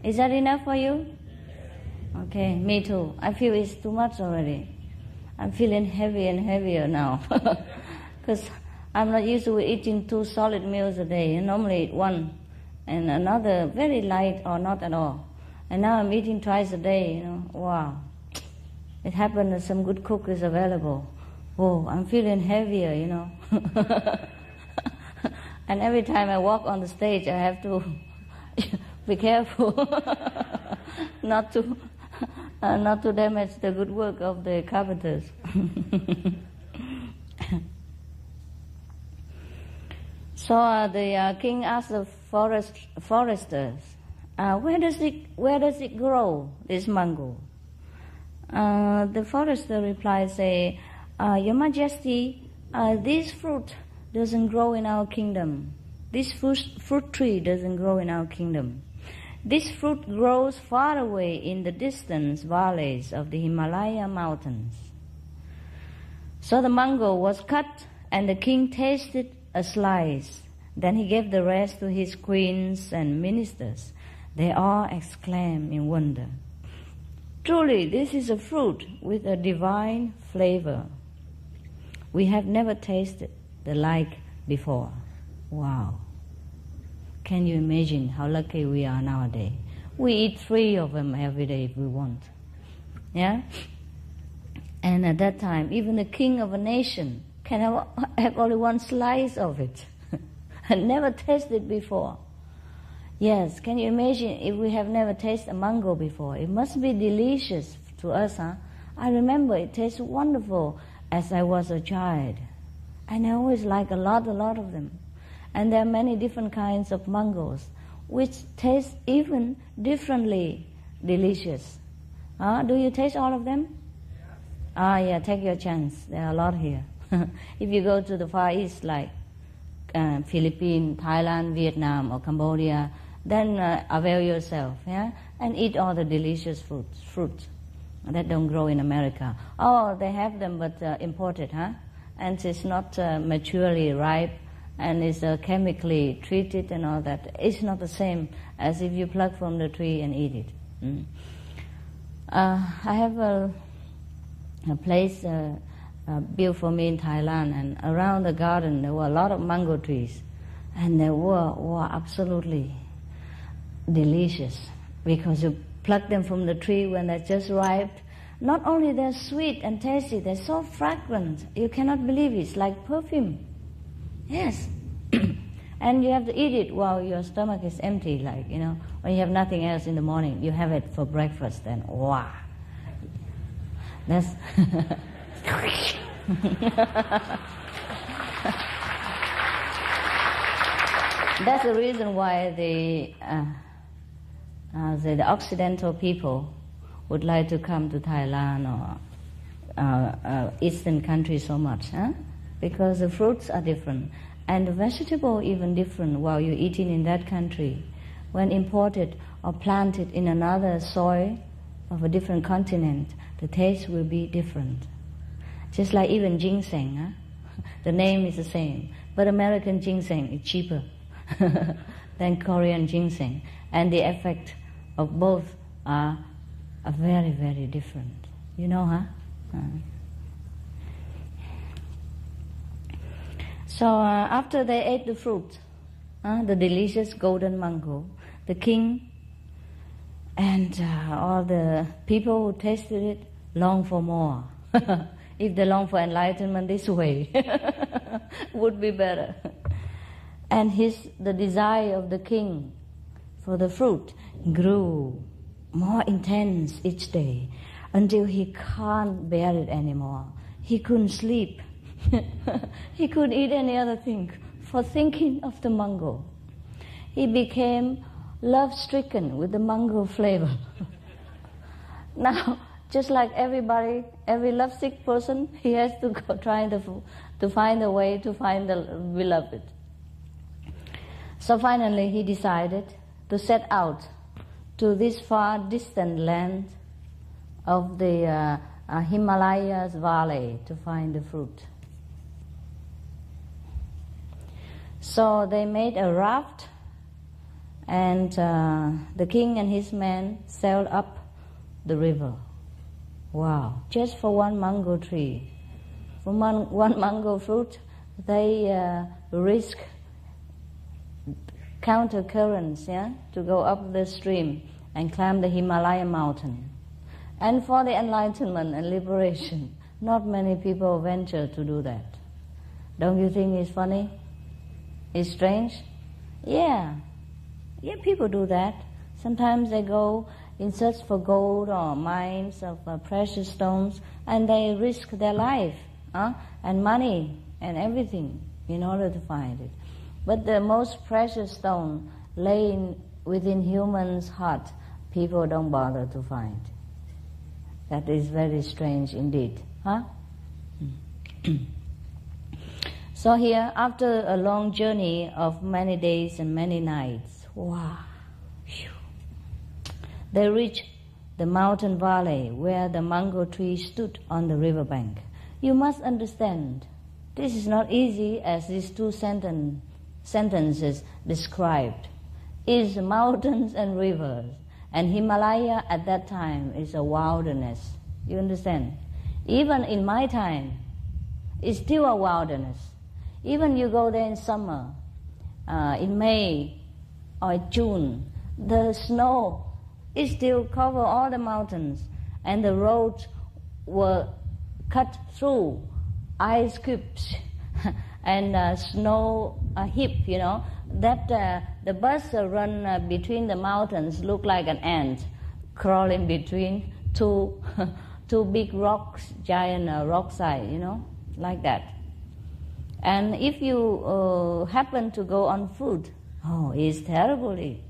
Is that enough for you? Okay, me too. I feel it's too much already. I'm feeling heavy and heavier now. Because I'm not used to eating two solid meals a day. I normally eat one and another very light or not at all. And now I'm eating twice a day, you know. Wow. It happened that some good cook is available. Oh, I'm feeling heavier, you know. and every time I walk on the stage, I have to be careful not to uh, not to damage the good work of the carpenters. so uh, the uh, king asked the forest foresters, uh, "Where does it where does it grow? This mango?" Uh, the forester replied, say, uh, Your Majesty, this fruit doesn't grow in our kingdom. This fruit, fruit tree doesn't grow in our kingdom. This fruit grows far away in the distant valleys of the Himalaya mountains. So the mango was cut and the king tasted a slice. Then he gave the rest to his queens and ministers. They all exclaimed in wonder. Truly, this is a fruit with a divine flavor. We have never tasted the like before. Wow. Can you imagine how lucky we are nowadays? We eat three of them every day if we want. Yeah? And at that time, even the king of a nation can have, have only one slice of it and never tasted before. Yes, can you imagine if we have never tasted a mango before? It must be delicious to us, huh? I remember it tastes wonderful as I was a child. And I always like a lot, a lot of them. And there are many different kinds of mangoes which taste even differently delicious. Uh, do you taste all of them? Ah, yeah, take your chance. There are a lot here. if you go to the Far East, like uh, Philippines, Thailand, Vietnam, or Cambodia, then uh, avail yourself, yeah, and eat all the delicious fruits, fruits that don't grow in America. Oh, they have them, but uh, imported, huh? And it's not uh, maturely ripe, and it's uh, chemically treated and all that. It's not the same as if you pluck from the tree and eat it. Mm. Uh, I have a, a place uh, uh, built for me in Thailand, and around the garden there were a lot of mango trees, and they were, were absolutely delicious because you pluck them from the tree when they're just ripe. Not only they're sweet and tasty, they're so fragrant. You cannot believe it. It's like perfume. Yes. and you have to eat it while your stomach is empty, like, you know, when you have nothing else in the morning, you have it for breakfast, and wow. That's. That's the reason why the, uh, uh, the, the, Occidental people would like to come to Thailand or uh, uh Eastern countries so much, huh? because the fruits are different and the vegetable even different while you're eating in that country. When imported or planted in another soil of a different continent, the taste will be different. Just like even ginseng, huh? the name is the same, but American ginseng is cheaper than Korean ginseng, and the effect of both are, are very, very different. You know, huh? Uh. So uh, after they ate the fruit, uh, the delicious golden mango, the king and uh, all the people who tasted it long for more. if they long for enlightenment this way, would be better. And his the desire of the king for the fruit grew more intense each day until he can't bear it anymore. He couldn't sleep. he couldn't eat any other thing for thinking of the mango. He became love stricken with the mango flavor. now, just like everybody, every lovesick person, he has to go trying to, to find a way to find the beloved. So finally, he decided to set out to this far distant land of the uh, uh, Himalayas valley to find the fruit. So they made a raft, and uh, the king and his men sailed up the river. Wow, just for one mango tree. For one, one mango fruit, they uh, risk counter currents, yeah, to go up the stream and climb the Himalaya mountain. And for the enlightenment and liberation, not many people venture to do that. Don't you think it's funny? It's strange? Yeah. Yeah, people do that. Sometimes they go in search for gold or mines of uh, precious stones and they risk their life huh? and money and everything in order to find it. But the most precious stone laying within human's heart, people don't bother to find. That is very strange indeed. Huh? So here, after a long journey of many days and many nights, wow, whew, they reached the mountain valley where the mango tree stood on the riverbank. You must understand, this is not easy as these two sentence, sentences described. Is mountains and rivers, and Himalaya at that time is a wilderness. You understand? Even in my time, it's still a wilderness. Even you go there in summer, uh, in May or June, the snow is still cover all the mountains, and the roads were cut through ice cubes and uh, snow uh, heap. You know that uh, the bus run uh, between the mountains look like an ant crawling between two, two big rocks, giant uh, rock side, you know, like that. And if you uh, happen to go on foot, oh, it's terribly.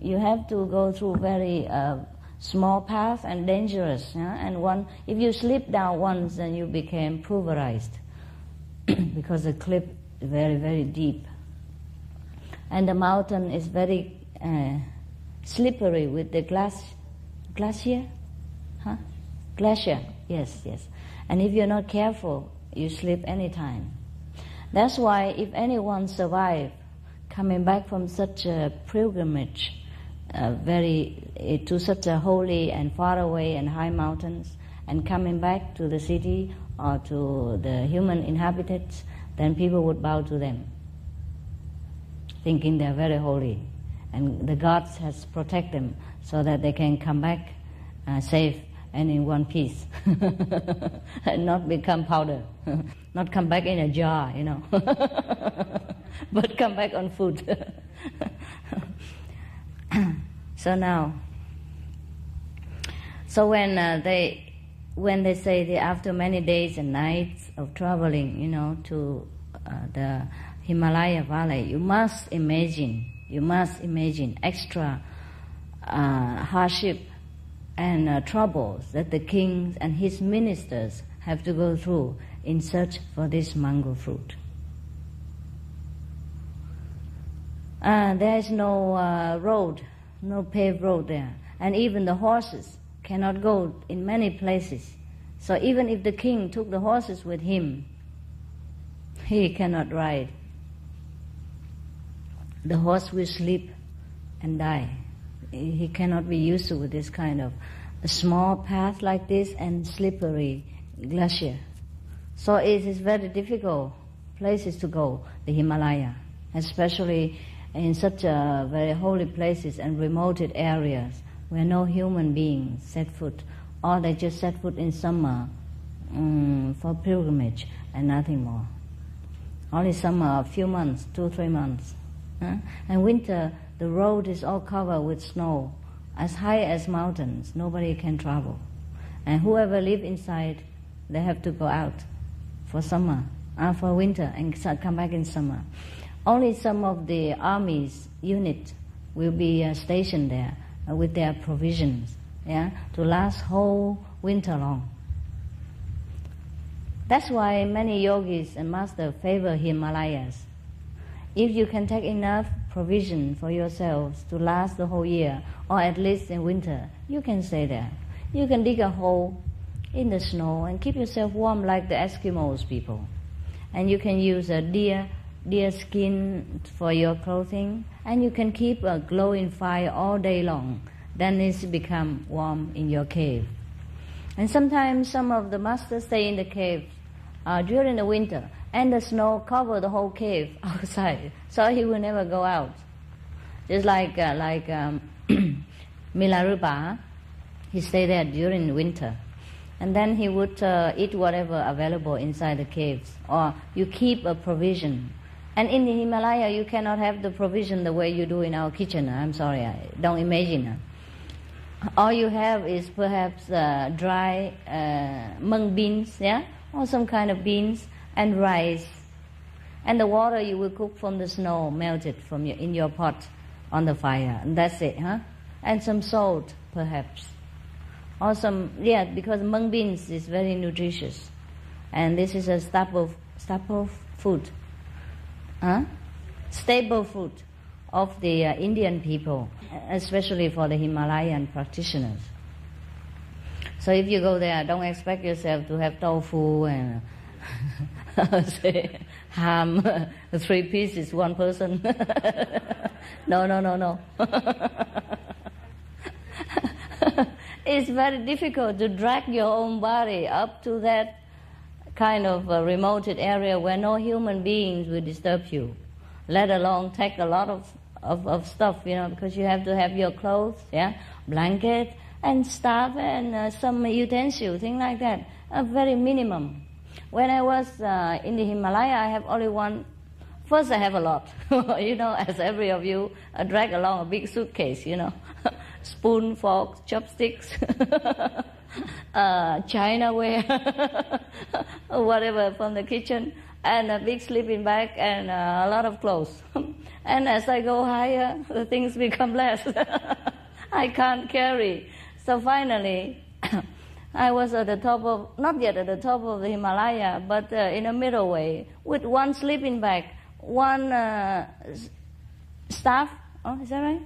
You have to go through very uh, small path and dangerous. Yeah? And one, if you slip down once, then you became pulverized because the cliff very, very deep. And the mountain is very uh, slippery with the glass, glacier, huh? Glacier, yes, yes. And if you're not careful, you slip anytime. That's why if anyone survive coming back from such a pilgrimage, uh, very uh, to such a holy and far away and high mountains, and coming back to the city or to the human inhabitants, then people would bow to them, thinking they're very holy, and the gods has protect them so that they can come back uh, safe and in one piece, and not become powder, not come back in a jar, you know, but come back on food. so now, so when uh, they when they say that after many days and nights of traveling, you know, to uh, the Himalaya Valley, you must imagine, you must imagine extra uh, hardship and uh, troubles that the king and his ministers have to go through in search for this mango fruit. Uh, there is no uh, road, no paved road there, and even the horses cannot go in many places. So even if the king took the horses with him, he cannot ride. The horse will sleep and die he cannot be used to this kind of small path like this and slippery glacier. So it is very difficult places to go, the Himalaya, especially in such very holy places and remote areas where no human beings set foot, or they just set foot in summer um, for pilgrimage and nothing more. Only summer, a few months, two, three months. Huh? And winter, the road is all covered with snow, as high as mountains. Nobody can travel. And whoever live inside, they have to go out for summer, uh, for winter, and come back in summer. Only some of the army's unit will be uh, stationed there Uh, with their provisions, yeah, to last whole winter long. That's why many yogis and masters favor Himalayas. If you can take enough provision for yourselves to last the whole year, or at least in winter, you can stay there. You can dig a hole in the snow and keep yourself warm like the Eskimos people. And you can use a deer, deer skin for your clothing, and you can keep a glowing fire all day long. Then it's become warm in your cave. And sometimes some of the masters stay in the cave uh, during the winter and the snow cover the whole cave outside, so he will never go out. Just like uh, like um, Milarepa, he stayed there during the winter, and then he would uh, eat whatever available inside the caves, or you keep a provision. And in the Himalaya, you cannot have the provision the way you do in our kitchen. I'm sorry, I don't imagine. All you have is perhaps uh, dry uh, mung beans, yeah, or some kind of beans, and rice. And the water you will cook from the snow melted from your, in your pot on the fire. And that's it, huh? And some salt, perhaps. Or some, yeah, because mung beans is very nutritious. And this is a staple, staple food. Huh? Staple food of the uh, Indian people, especially for the Himalayan practitioners. So if you go there, don't expect yourself to have tofu and say ham three pieces one person no no no no it's very difficult to drag your own body up to that kind of a remote area where no human beings will disturb you let alone take a lot of, of, of stuff you know because you have to have your clothes yeah blanket and stuff and uh, some utensil thing like that a very minimum when I was uh, in the Himalaya, I have only one. First, I have a lot, you know, as every of you, I drag along a big suitcase, you know, spoon, fork, chopsticks, uh, chinaware, whatever from the kitchen, and a big sleeping bag and uh, a lot of clothes. and as I go higher, the things become less. I can't carry. So finally, I was at the top of, not yet at the top of the Himalaya, but uh, in a middle way, with one sleeping bag, one uh, staff. Oh, is that right?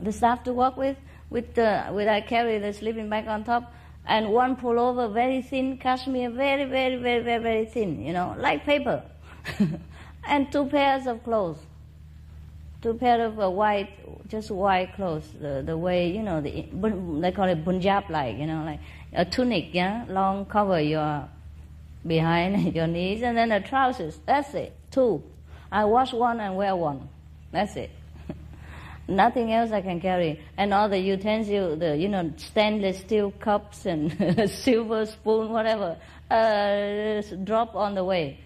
The staff to walk with, with, the, with I carry the sleeping bag on top, and one pullover, very thin cashmere, very, very, very, very, very thin, you know, like paper, and two pairs of clothes, two pair of uh, white, just white clothes, the, the way, you know, the, they call it Punjab like, you know, like a tunic, yeah, long cover your behind your knees, and then the trousers, that's it, two. I wash one and wear one, that's it. Nothing else I can carry. And all the utensils, the, you know, stainless steel cups and silver spoon, whatever, uh, drop on the way.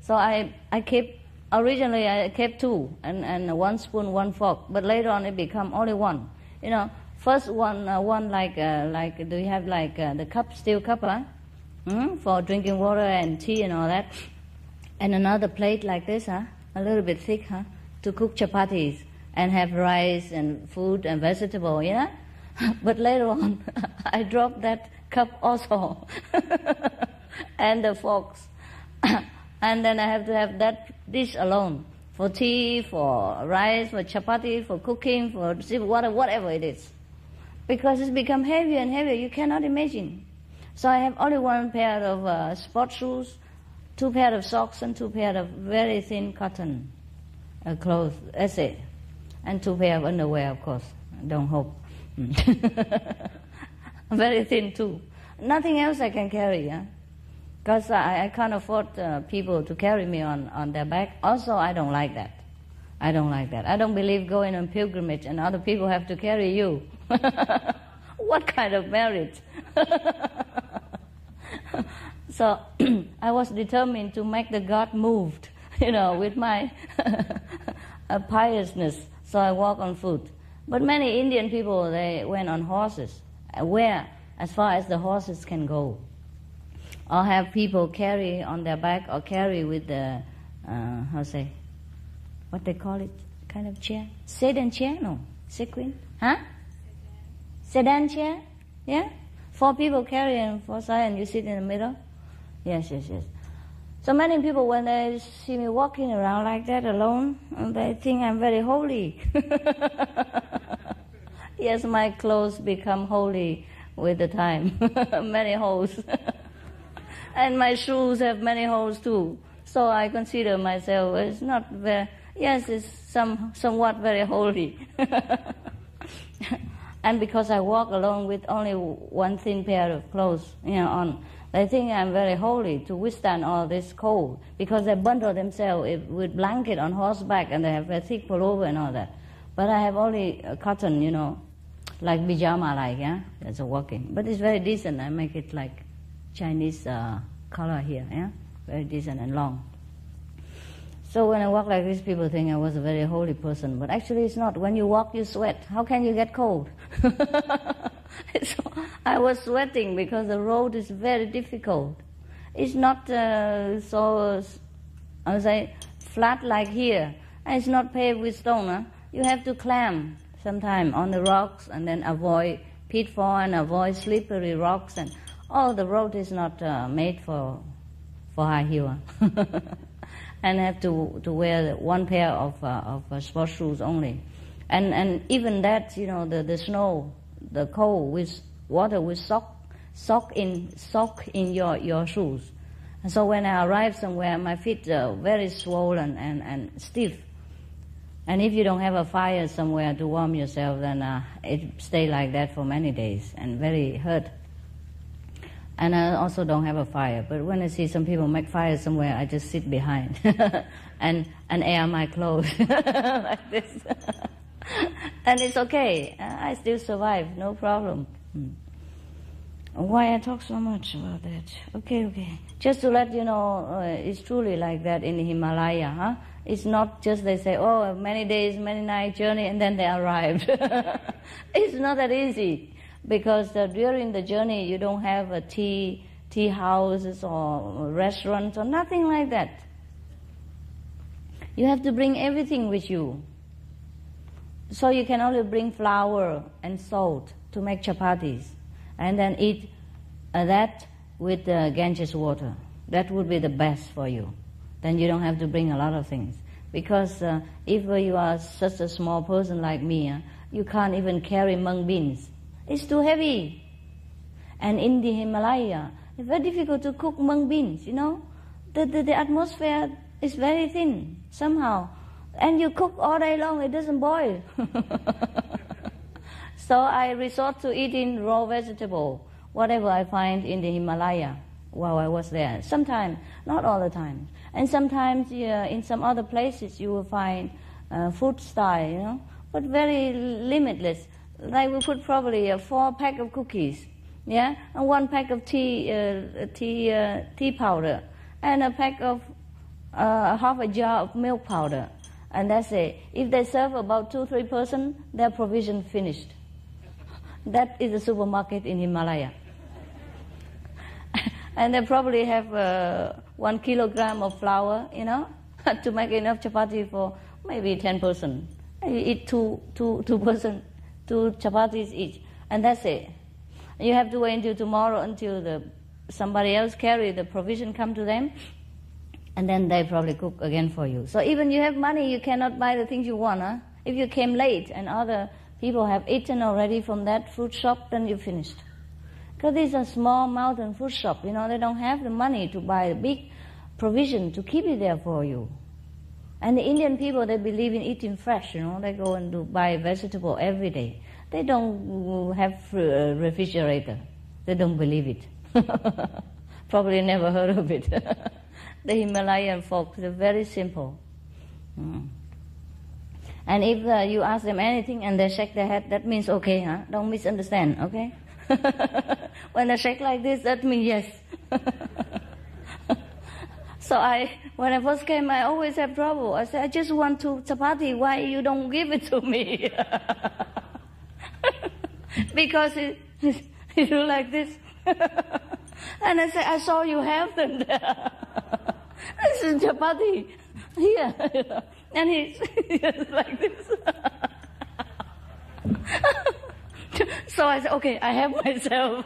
So I, I kept, originally I kept two, and, and one spoon, one fork, but later on it become only one. You know, first one, uh, one like, uh, like, do you have like uh, the cup, steel cup, huh? Mm, for drinking water and tea and all that. And another plate like this, huh? A little bit thick, huh? To cook chapatis and have rice and food and vegetable, yeah? But later on, I dropped that cup also, and the forks. and then I have to have that dish alone for tea, for rice, for chapati, for cooking, for water, whatever it is. Because it's become heavier and heavier, you cannot imagine. So I have only one pair of uh, sport shoes, two pair of socks, and two pair of very thin cotton uh, clothes. That's it and two pair of underwear, of course. Don't hope. Very thin too. Nothing else I can carry, yeah? Because I, I can't afford uh, people to carry me on, on their back. Also, I don't like that. I don't like that. I don't believe going on pilgrimage and other people have to carry you. what kind of marriage? so I was determined to make the God moved, you know, with my piousness. So I walk on foot. But many Indian people, they went on horses, where, as far as the horses can go. Or have people carry on their back or carry with the, uh, how say, what they call it, kind of chair? Sedan chair? No. Sequin? Huh? Sedan chair? Yeah? Four people carry and four side and you sit in the middle? Yes, yes, yes. So many people, when they see me walking around like that alone, they think I'm very holy. yes, my clothes become holy with the time. many holes. and my shoes have many holes too. So I consider myself as not very, yes, it's some, somewhat very holy. and because I walk alone with only one thin pair of clothes, you know, on, they think I'm very holy to withstand all this cold because they bundle themselves with blanket on horseback and they have a thick pullover and all that. But I have only cotton, you know, like pajama like, yeah, that's a walking. But it's very decent. I make it like Chinese uh, color here, yeah, very decent and long. So when I walk like this, people think I was a very holy person, but actually it's not. When you walk, you sweat. How can you get cold? so I was sweating because the road is very difficult. It's not uh, so, I would say, flat like here. And it's not paved with stone. Huh? You have to climb sometime on the rocks and then avoid pitfall and avoid slippery rocks. And all the road is not uh, made for for high heel. and have to, to wear one pair of, uh, of uh, sports shoes only. And, and even that, you know, the, the snow, the cold with water will soak, soak in, soak in your, your shoes. And so when I arrive somewhere, my feet are very swollen and, and stiff. And if you don't have a fire somewhere to warm yourself, then uh, it stay like that for many days and very hurt and I also don't have a fire. But when I see some people make fire somewhere, I just sit behind and, and air my clothes like this. and it's okay. I still survive, no problem. Hmm. Why I talk so much about that? Okay, okay. Just to let you know, uh, it's truly like that in Himalaya, huh? It's not just they say, oh, many days, many night journey, and then they arrived. it's not that easy because uh, during the journey you don't have a tea tea houses or restaurants or nothing like that. You have to bring everything with you. So you can only bring flour and salt to make chapatis and then eat uh, that with the Ganges water. That would be the best for you. Then you don't have to bring a lot of things. Because uh, if you are such a small person like me, uh, you can't even carry mung beans. It's too heavy. And in the Himalaya, it's very difficult to cook mung beans, you know. The, the, the atmosphere is very thin somehow. And you cook all day long, it doesn't boil. so I resort to eating raw vegetable, whatever I find in the Himalaya while I was there. Sometimes, not all the time. And sometimes yeah, in some other places you will find uh, food style, you know, but very limitless. Like we put probably a four pack of cookies, yeah, and one pack of tea, uh, tea, uh, tea powder, and a pack of uh, half a jar of milk powder, and that's it. If they serve about two, three person, their provision finished. That is a supermarket in Himalaya. and they probably have uh, one kilogram of flour, you know, to make enough chapati for maybe 10 person. You eat two, two, two person, two chapatis each, and that's it. You have to wait until tomorrow until the somebody else carry the provision come to them, and then they probably cook again for you. So even you have money, you cannot buy the things you want. Huh? If you came late and other people have eaten already from that food shop, then you finished. Because these are small mountain food shop, you know, they don't have the money to buy a big provision to keep it there for you. And the Indian people, they believe in eating fresh, you know, they go and do, buy vegetable every day. They don't have a uh, refrigerator. They don't believe it. Probably never heard of it. the Himalayan folks, they're very simple. Mm. And if uh, you ask them anything and they shake their head, that means okay, huh? Don't misunderstand, okay? when I shake like this, that means yes. so I, when I first came, I always have trouble. I said, I just want to chapati. Why you don't give it to me? because it, you do like this. And I said, I saw you have them there. this is chapati. Here. and he's, like this. so I said, okay, I have myself.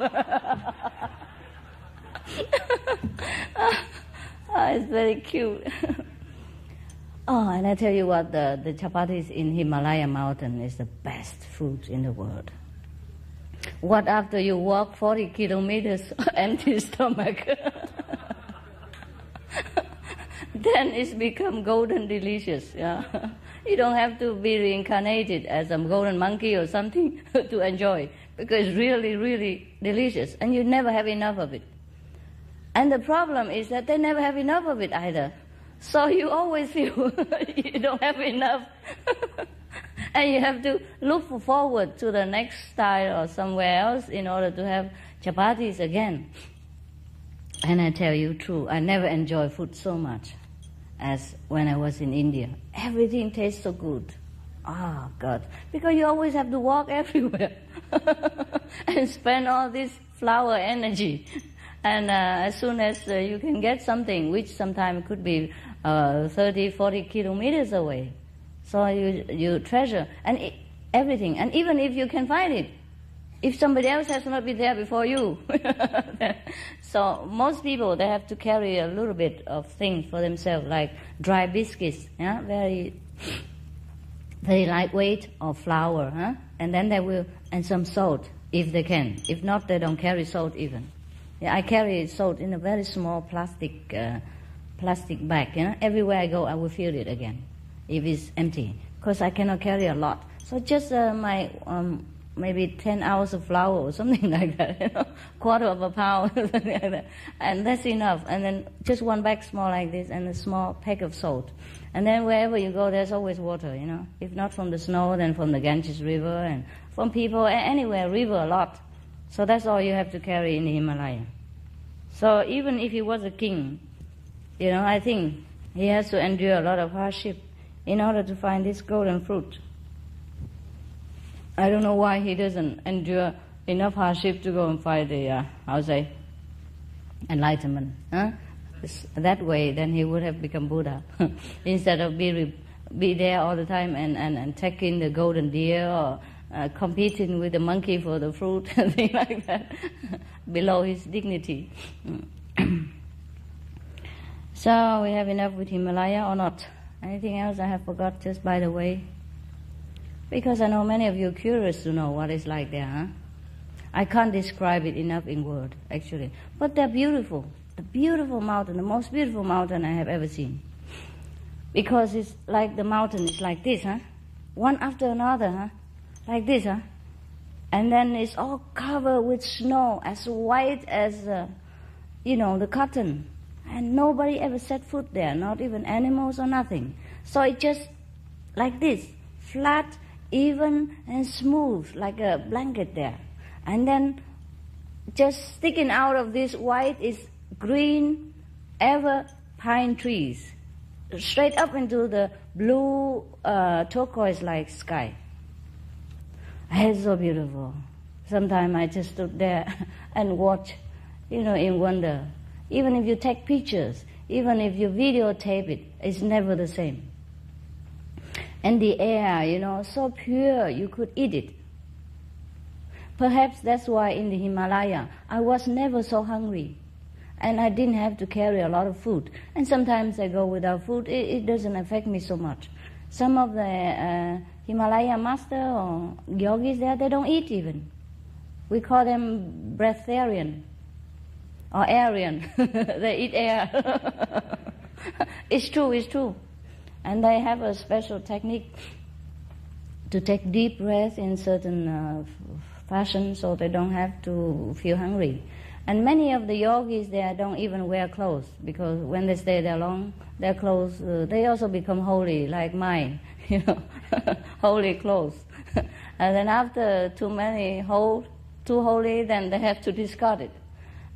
oh, it's very cute. oh, and I tell you what, the, the chapatis in Himalaya mountain is the best food in the world. What after you walk 40 kilometers empty stomach? then it's become golden delicious, yeah. You don't have to be reincarnated as a golden monkey or something to enjoy because it's really, really delicious and you never have enough of it. And the problem is that they never have enough of it either. So you always feel you don't have enough. and you have to look forward to the next style or somewhere else in order to have chapatis again. And I tell you true, I never enjoy food so much as when I was in India. Everything tastes so good. Oh, God. Because you always have to walk everywhere and spend all this flower energy. And uh, as soon as uh, you can get something, which sometimes could be uh, 30, 40 kilometers away, so you, you treasure and it, everything. And even if you can find it, if somebody else has not been there before you. so most people, they have to carry a little bit of things for themselves, like dry biscuits, yeah, very, very lightweight, or flour, huh? and then they will, and some salt, if they can. If not, they don't carry salt even. I carry salt in a very small plastic, uh, plastic bag. You know, everywhere I go, I will feel it again, if it's empty, because I cannot carry a lot. So just uh, my um, maybe 10 hours of flour or something like that, you know, quarter of a pound, something like that. And that's enough. And then just one bag small like this and a small pack of salt. And then wherever you go, there's always water, you know. If not from the snow, then from the Ganges River and from people, anywhere, river a lot. So that's all you have to carry in the Himalaya. So even if he was a king, you know, I think he has to endure a lot of hardship in order to find this golden fruit. I don't know why he doesn't endure enough hardship to go and find the, uh, how say, enlightenment. Huh? That way, then he would have become Buddha instead of be be there all the time and, and, and taking the golden deer or uh, competing with the monkey for the fruit and things like that below his dignity. so we have enough with Himalaya or not? Anything else I have forgot just by the way? Because I know many of you are curious to know what it's like there, huh? I can't describe it enough in words, actually. But they're beautiful. The beautiful mountain, the most beautiful mountain I have ever seen. Because it's like the mountain is like this, huh? One after another, huh? Like this, huh? And then it's all covered with snow, as white as, uh, you know, the cotton. And nobody ever set foot there, not even animals or nothing. So it just like this, flat, even, and smooth, like a blanket there. And then just sticking out of this white is green, ever pine trees straight up into the blue uh, turquoise-like sky. It's so beautiful. Sometimes I just stood there and watch, you know, in wonder. Even if you take pictures, even if you videotape it, it's never the same. And the air, you know, so pure, you could eat it. Perhaps that's why in the Himalaya I was never so hungry and I didn't have to carry a lot of food. And sometimes I go without food, it, it doesn't affect me so much. Some of the uh, Himalaya master or yogis there, they don't eat even. We call them breatharian or Aryan. they eat air. it's true, it's true. And they have a special technique to take deep breath in certain uh, fashion so they don't have to feel hungry. And many of the yogis there don't even wear clothes because when they stay there long, their clothes uh, they also become holy like mine, you know, holy clothes. and then after too many hold, too holy, then they have to discard it,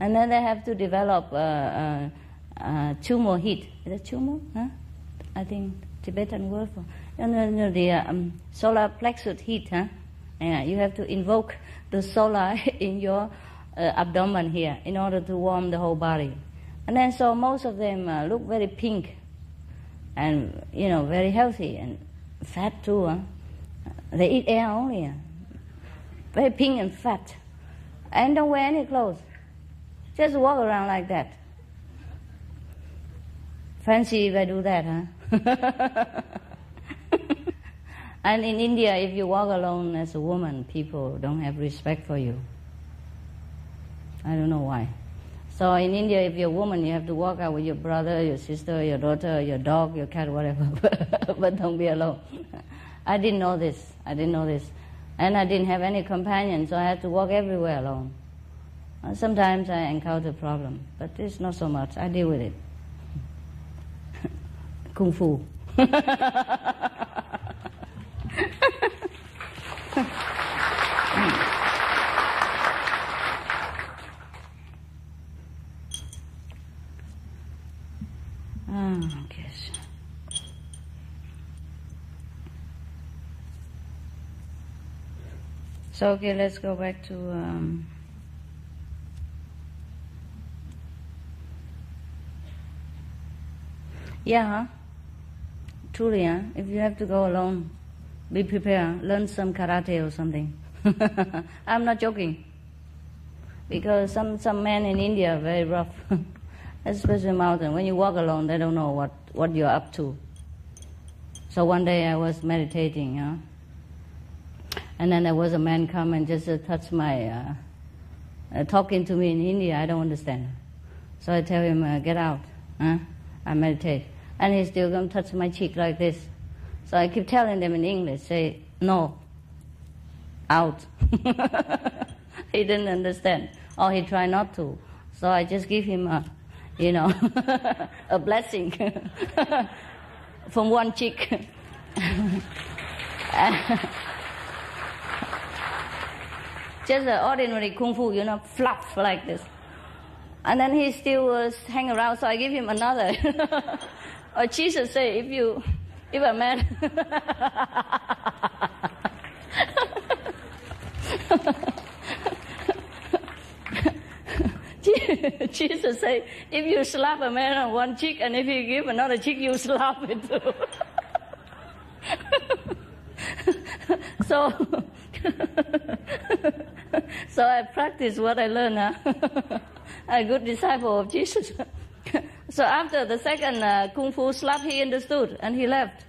and then they have to develop uh, uh, uh, tummo heat. Is it tummo? Huh? I think Tibetan word for you know, the um, solar plexus heat. Huh? Yeah, you have to invoke the solar in your uh, abdomen here in order to warm the whole body. And then so most of them uh, look very pink and, you know, very healthy and fat too. Huh? They eat air only. Huh? Very pink and fat. And don't wear any clothes. Just walk around like that. Fancy if I do that, huh? and in India, if you walk alone as a woman, people don't have respect for you. I don't know why. So in India, if you're a woman, you have to walk out with your brother, your sister, your daughter, your dog, your cat, whatever. but don't be alone. I didn't know this. I didn't know this. And I didn't have any companion, so I had to walk everywhere alone. Sometimes I encounter a problem, but it's not so much. I deal with it. Kung Fu. So, okay, let's go back to. Um, yeah, truly, huh? if you have to go alone, be prepared, learn some karate or something. I'm not joking. Because some, some men in India are very rough, especially mountain. When you walk alone, they don't know what, what you're up to. So one day I was meditating, huh? And then there was a man come and just uh, touch my, uh, uh, talking to me in Hindi. I don't understand. So I tell him, uh, get out. Huh? I meditate. And he still come touch my cheek like this. So I keep telling them in English, say, no, out. he didn't understand. Or he tried not to. So I just give him a, you know, a blessing from one cheek. just an ordinary kung fu, you know, fluff like this. And then he still was hanging around, so I give him another. Or Jesus say, if you, if a man, Jesus say, if you slap a man on one cheek and if you give another cheek, you slap it too. so, so I practice what I learned. Huh? a good disciple of Jesus. so after the second uh, kung fu slap, he understood and he left.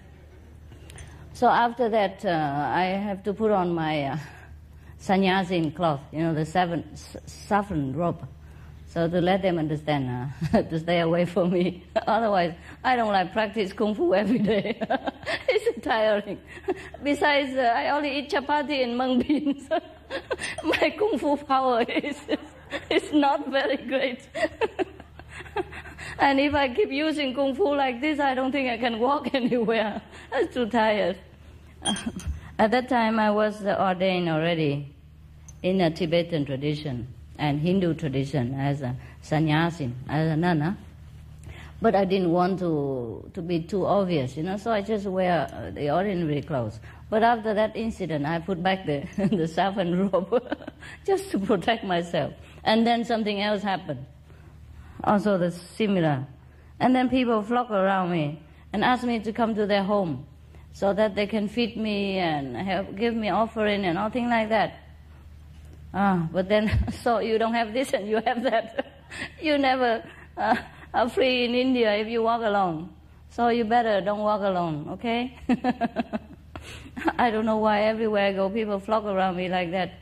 So after that, uh, I have to put on my uh, sannyasin cloth, you know, the seven saffron robe. So to let them understand uh, to stay away from me. Otherwise, I don't like practice kung fu every day. it's tiring. Besides, uh, I only eat chapati and mung beans. My kung fu power is, is not very great. and if I keep using kung fu like this, I don't think I can walk anywhere. I'm too tired. At that time, I was ordained already in a Tibetan tradition and Hindu tradition as a sannyasin, as a nana. But I didn't want to, to be too obvious, you know, so I just wear uh, the ordinary clothes. But after that incident, I put back the, the saffron robe just to protect myself. And then something else happened. Also the similar. And then people flock around me and ask me to come to their home so that they can feed me and help, give me offering and all things like that. Ah, but then, so you don't have this and you have that. you never uh, are free in India if you walk alone. So you better don't walk alone, okay? I don't know why everywhere I go, people flock around me like that.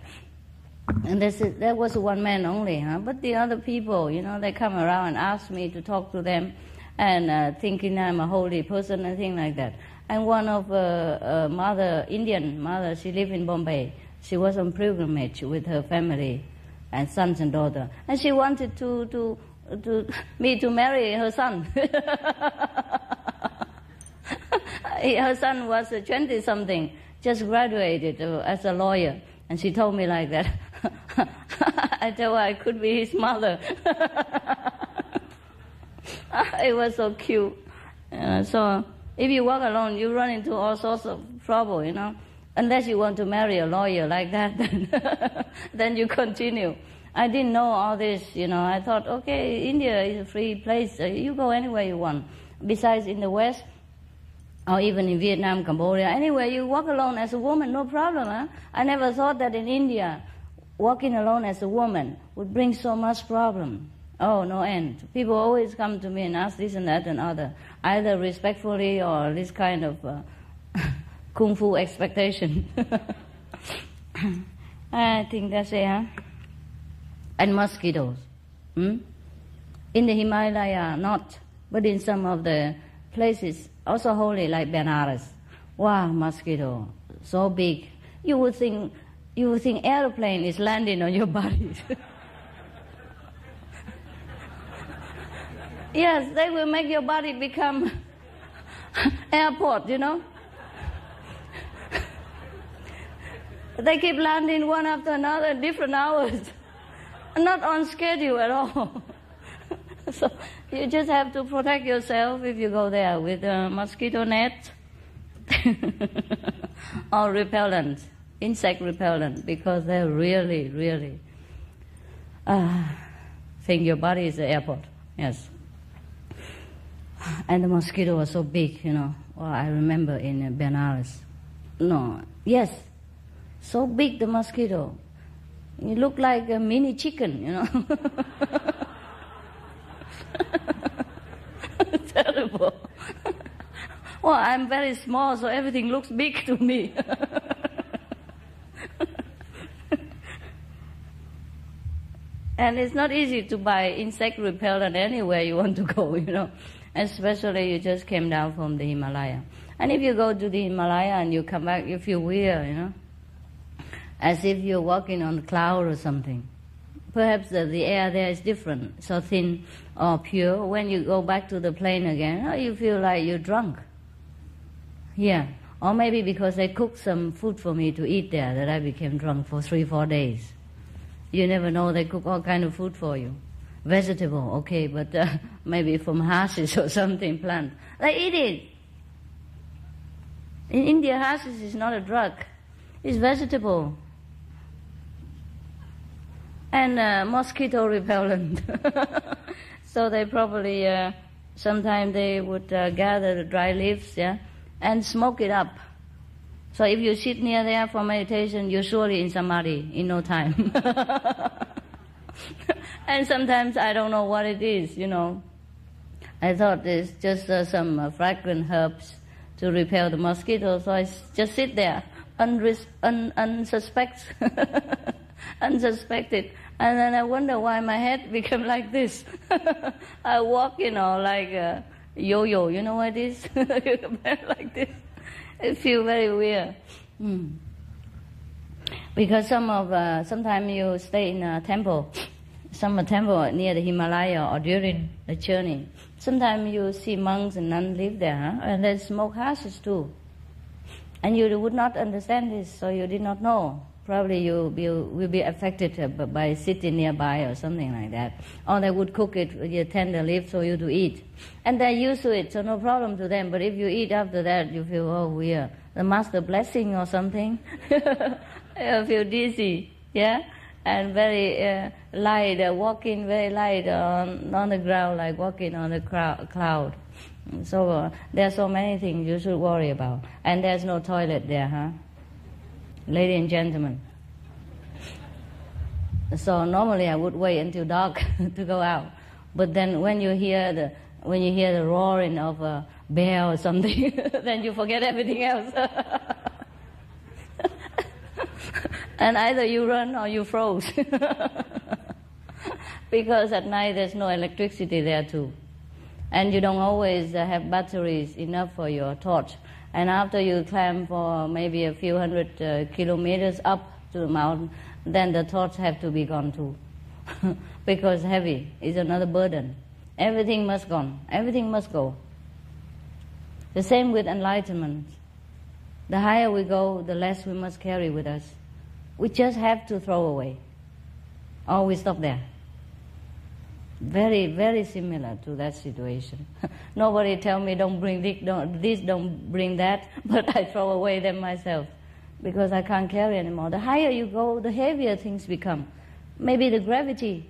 And this is, that was one man only, huh? But the other people, you know, they come around and ask me to talk to them and uh, thinking I'm a holy person and things like that. And one of uh, uh, mother, Indian mother, she lived in Bombay. She was on pilgrimage with her family and sons and daughter, and she wanted to to to me to marry her son. her son was twenty something, just graduated uh, as a lawyer, and she told me like that. I told her I could be his mother. it was so cute. Uh, so if you walk alone, you run into all sorts of trouble, you know. Unless you want to marry a lawyer like that, then, then you continue. I didn't know all this, you know. I thought, okay, India is a free place. Uh, you go anywhere you want. Besides, in the West, or even in Vietnam, Cambodia, anywhere you walk alone as a woman, no problem. Huh? I never thought that in India, walking alone as a woman would bring so much problem. Oh, no end. People always come to me and ask this and that and other, either respectfully or this kind of. Uh, kung fu expectation. I think that's it, huh? And mosquitoes. Hmm? In the Himalaya, not, but in some of the places, also holy like Benares. Wow, mosquito, so big. You would think, you would think airplane is landing on your body. yes, they will make your body become airport, you know. They keep landing one after another different hours, not on schedule at all. so you just have to protect yourself if you go there with a mosquito net or repellent, insect repellent, because they're really, really uh, think your body is the airport. Yes. And the mosquito was so big, you know. Well, I remember in Benares. No, yes, so big the mosquito. It looked like a mini chicken, you know. Terrible. well, I'm very small, so everything looks big to me. and it's not easy to buy insect repellent anywhere you want to go, you know. Especially you just came down from the Himalaya. And if you go to the Himalaya and you come back, you feel weird, you know as if you're walking on a cloud or something. Perhaps the, the air there is different, so thin or pure. When you go back to the plane again, oh, you feel like you're drunk. Yeah. Or maybe because they cooked some food for me to eat there that I became drunk for three, four days. You never know, they cook all kind of food for you. Vegetable, okay, but uh, maybe from hashish or something, plant. They eat it. In India, hashish is not a drug. It's vegetable. And uh, mosquito repellent. so they probably, uh, sometimes they would uh, gather the dry leaves, yeah, and smoke it up. So if you sit near there for meditation, you're surely in samadhi in no time. and sometimes I don't know what it is, you know. I thought it's just uh, some uh, fragrant herbs to repel the mosquitoes, so I just sit there, unris- un- unsuspect, unsuspected. And then I wonder why my head became like this. I walk, you know, like a yo-yo, you know what it is? like this. It feels very weird. Hmm. Because some of, uh, sometimes you stay in a temple, some temple near the Himalaya or during the journey. Sometimes you see monks and nuns live there, huh? and they smoke hashish too. And you would not understand this, so you did not know. Probably you, will be affected uh, by sitting nearby or something like that. Or they would cook it with your tender leaf for you to eat. And they're used to it, so no problem to them. But if you eat after that, you feel, oh, weird. The master blessing or something. you feel dizzy, yeah? And very uh, light, uh, walking very light on, on the ground, like walking on a cloud. So uh, there are so many things you should worry about. And there's no toilet there, huh? Ladies and gentlemen. So normally I would wait until dark to go out. But then when you hear the when you hear the roaring of a bear or something, then you forget everything else. and either you run or you froze. because at night there's no electricity there too. And you don't always have batteries enough for your torch. And after you climb for maybe a few hundred uh, kilometers up to the mountain, then the thoughts have to be gone too. because heavy is another burden. Everything must go. Everything must go. The same with enlightenment. The higher we go, the less we must carry with us. We just have to throw away. Or we stop there. Very, very similar to that situation. Nobody tell me don't bring this, don't, this, don't bring that, but I throw away them myself because I can't carry anymore. The higher you go, the heavier things become. Maybe the gravity,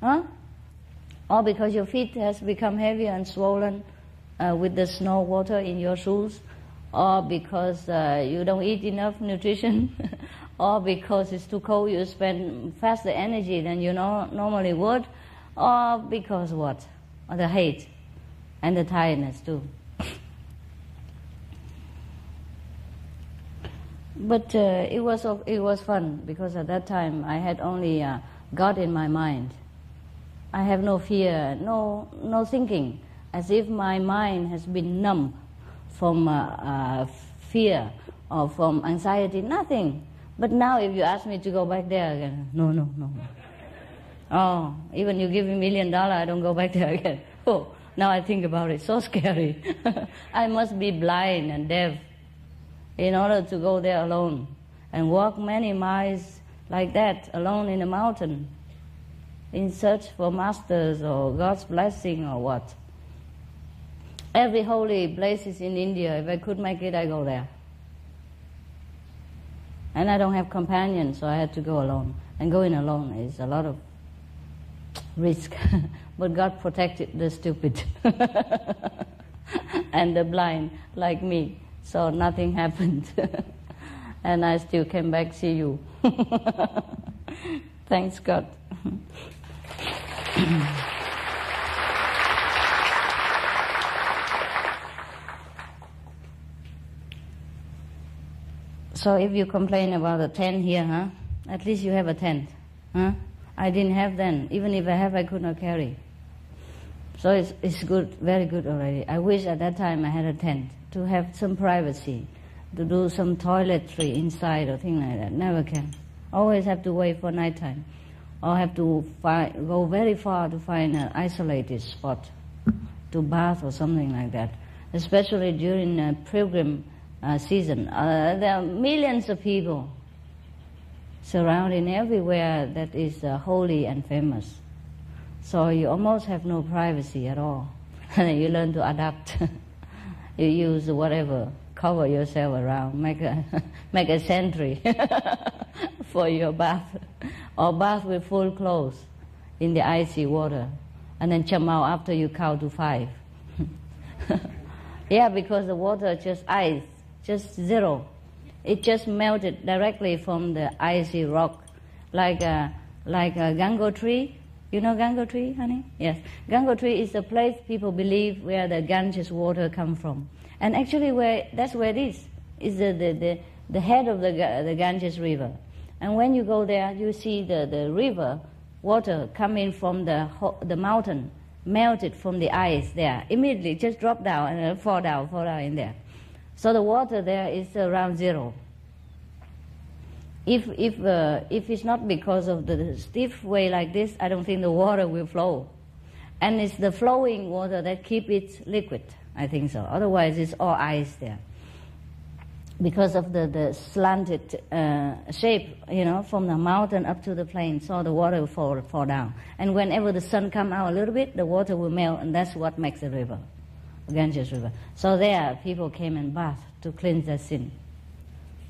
huh? Or because your feet has become heavier and swollen uh, with the snow water in your shoes, or because uh, you don't eat enough nutrition, or because it's too cold, you spend faster energy than you know, normally would, or because what? The hate and the tiredness too. But uh, it was it was fun because at that time I had only uh, God in my mind. I have no fear, no no thinking, as if my mind has been numb from uh, uh fear or from anxiety. Nothing. But now, if you ask me to go back there again, no, no, no. Oh, even you give me a million dollar, I don't go back there again. Oh, now I think about it, so scary. I must be blind and deaf in order to go there alone and walk many miles like that alone in the mountain in search for masters or God's blessing or what. Every holy places in India, if I could make it, I go there. And I don't have companions, so I had to go alone. And going alone is a lot of risk. but God protected the stupid and the blind like me. So nothing happened. and I still came back see you. Thanks God. so if you complain about a tent here, huh? At least you have a tent, huh? I didn't have then. Even if I have, I could not carry. So it's, it's good, very good already. I wish at that time I had a tent to have some privacy, to do some toiletry inside or thing like that. Never can. Always have to wait for night time, or have to find, go very far to find an isolated spot to bath or something like that. Especially during pilgrim uh, season, uh, there are millions of people surrounding everywhere that is uh, holy and famous. So you almost have no privacy at all. and you learn to adapt. you use whatever, cover yourself around, make a, make a sentry for your bath. Or bath with full clothes in the icy water. And then jump out after you count to five. yeah, because the water just ice, just zero. It just melted directly from the icy rock, like a, like a Gangotri. You know Gangotri, honey? Yes. Gangotri is the place people believe where the Ganges water come from. And actually, where that's where it is. Is the, the, the, the head of the, the Ganges river. And when you go there, you see the, the river water coming from the, the mountain, melted from the ice there. Immediately just drop down and fall down, fall down in there. So the water there is around zero. If, if, uh, if it's not because of the stiff way like this, I don't think the water will flow. And it's the flowing water that keep it liquid, I think so. Otherwise it's all ice there. Because of the, the slanted uh, shape, you know, from the mountain up to the plain, so the water will fall, fall down. And whenever the sun come out a little bit, the water will melt, and that's what makes the river. Ganges River. So there, people came and bathed to cleanse their sin.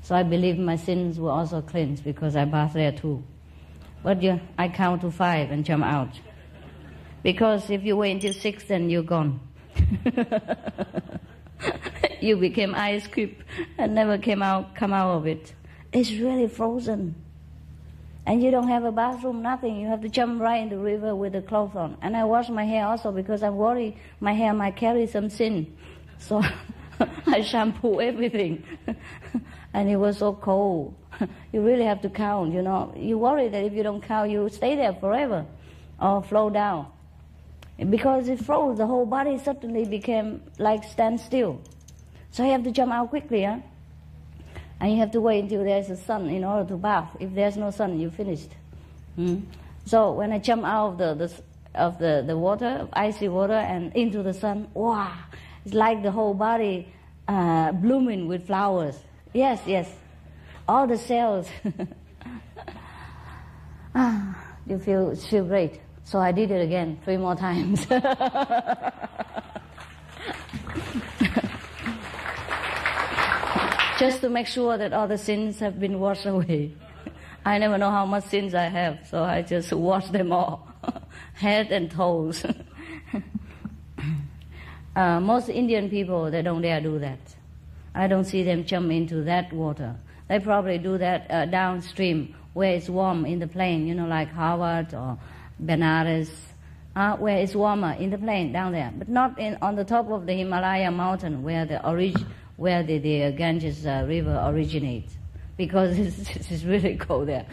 So I believe my sins were also cleansed because I bathed there too. But you, I count to five and jump out. Because if you wait until six, then you're gone. you became ice cube and never came out, come out of it. It's really frozen and you don't have a bathroom, nothing. You have to jump right in the river with the clothes on. And I wash my hair also because I'm worried my hair might carry some sin. So I shampoo everything. and it was so cold. you really have to count, you know. You worry that if you don't count, you stay there forever or flow down. Because it froze, the whole body suddenly became like stand still. So you have to jump out quickly, huh? And you have to wait until there's a sun in order to bath. If there's no sun, you're finished. Mm? So when I jump out of the, the of the, the water, icy water, and into the sun, wow, it's like the whole body uh, blooming with flowers. Yes, yes, all the cells. ah, you feel feel great. So I did it again three more times. just to make sure that all the sins have been washed away. I never know how much sins I have, so I just wash them all, head and toes. uh, most Indian people, they don't dare do that. I don't see them jump into that water. They probably do that uh, downstream where it's warm in the plain, you know, like Haridwar or Benares, uh, where it's warmer in the plain down there, but not in, on the top of the Himalaya mountain where the origin where the, the Ganges uh, River originates because it's, it's really cold there.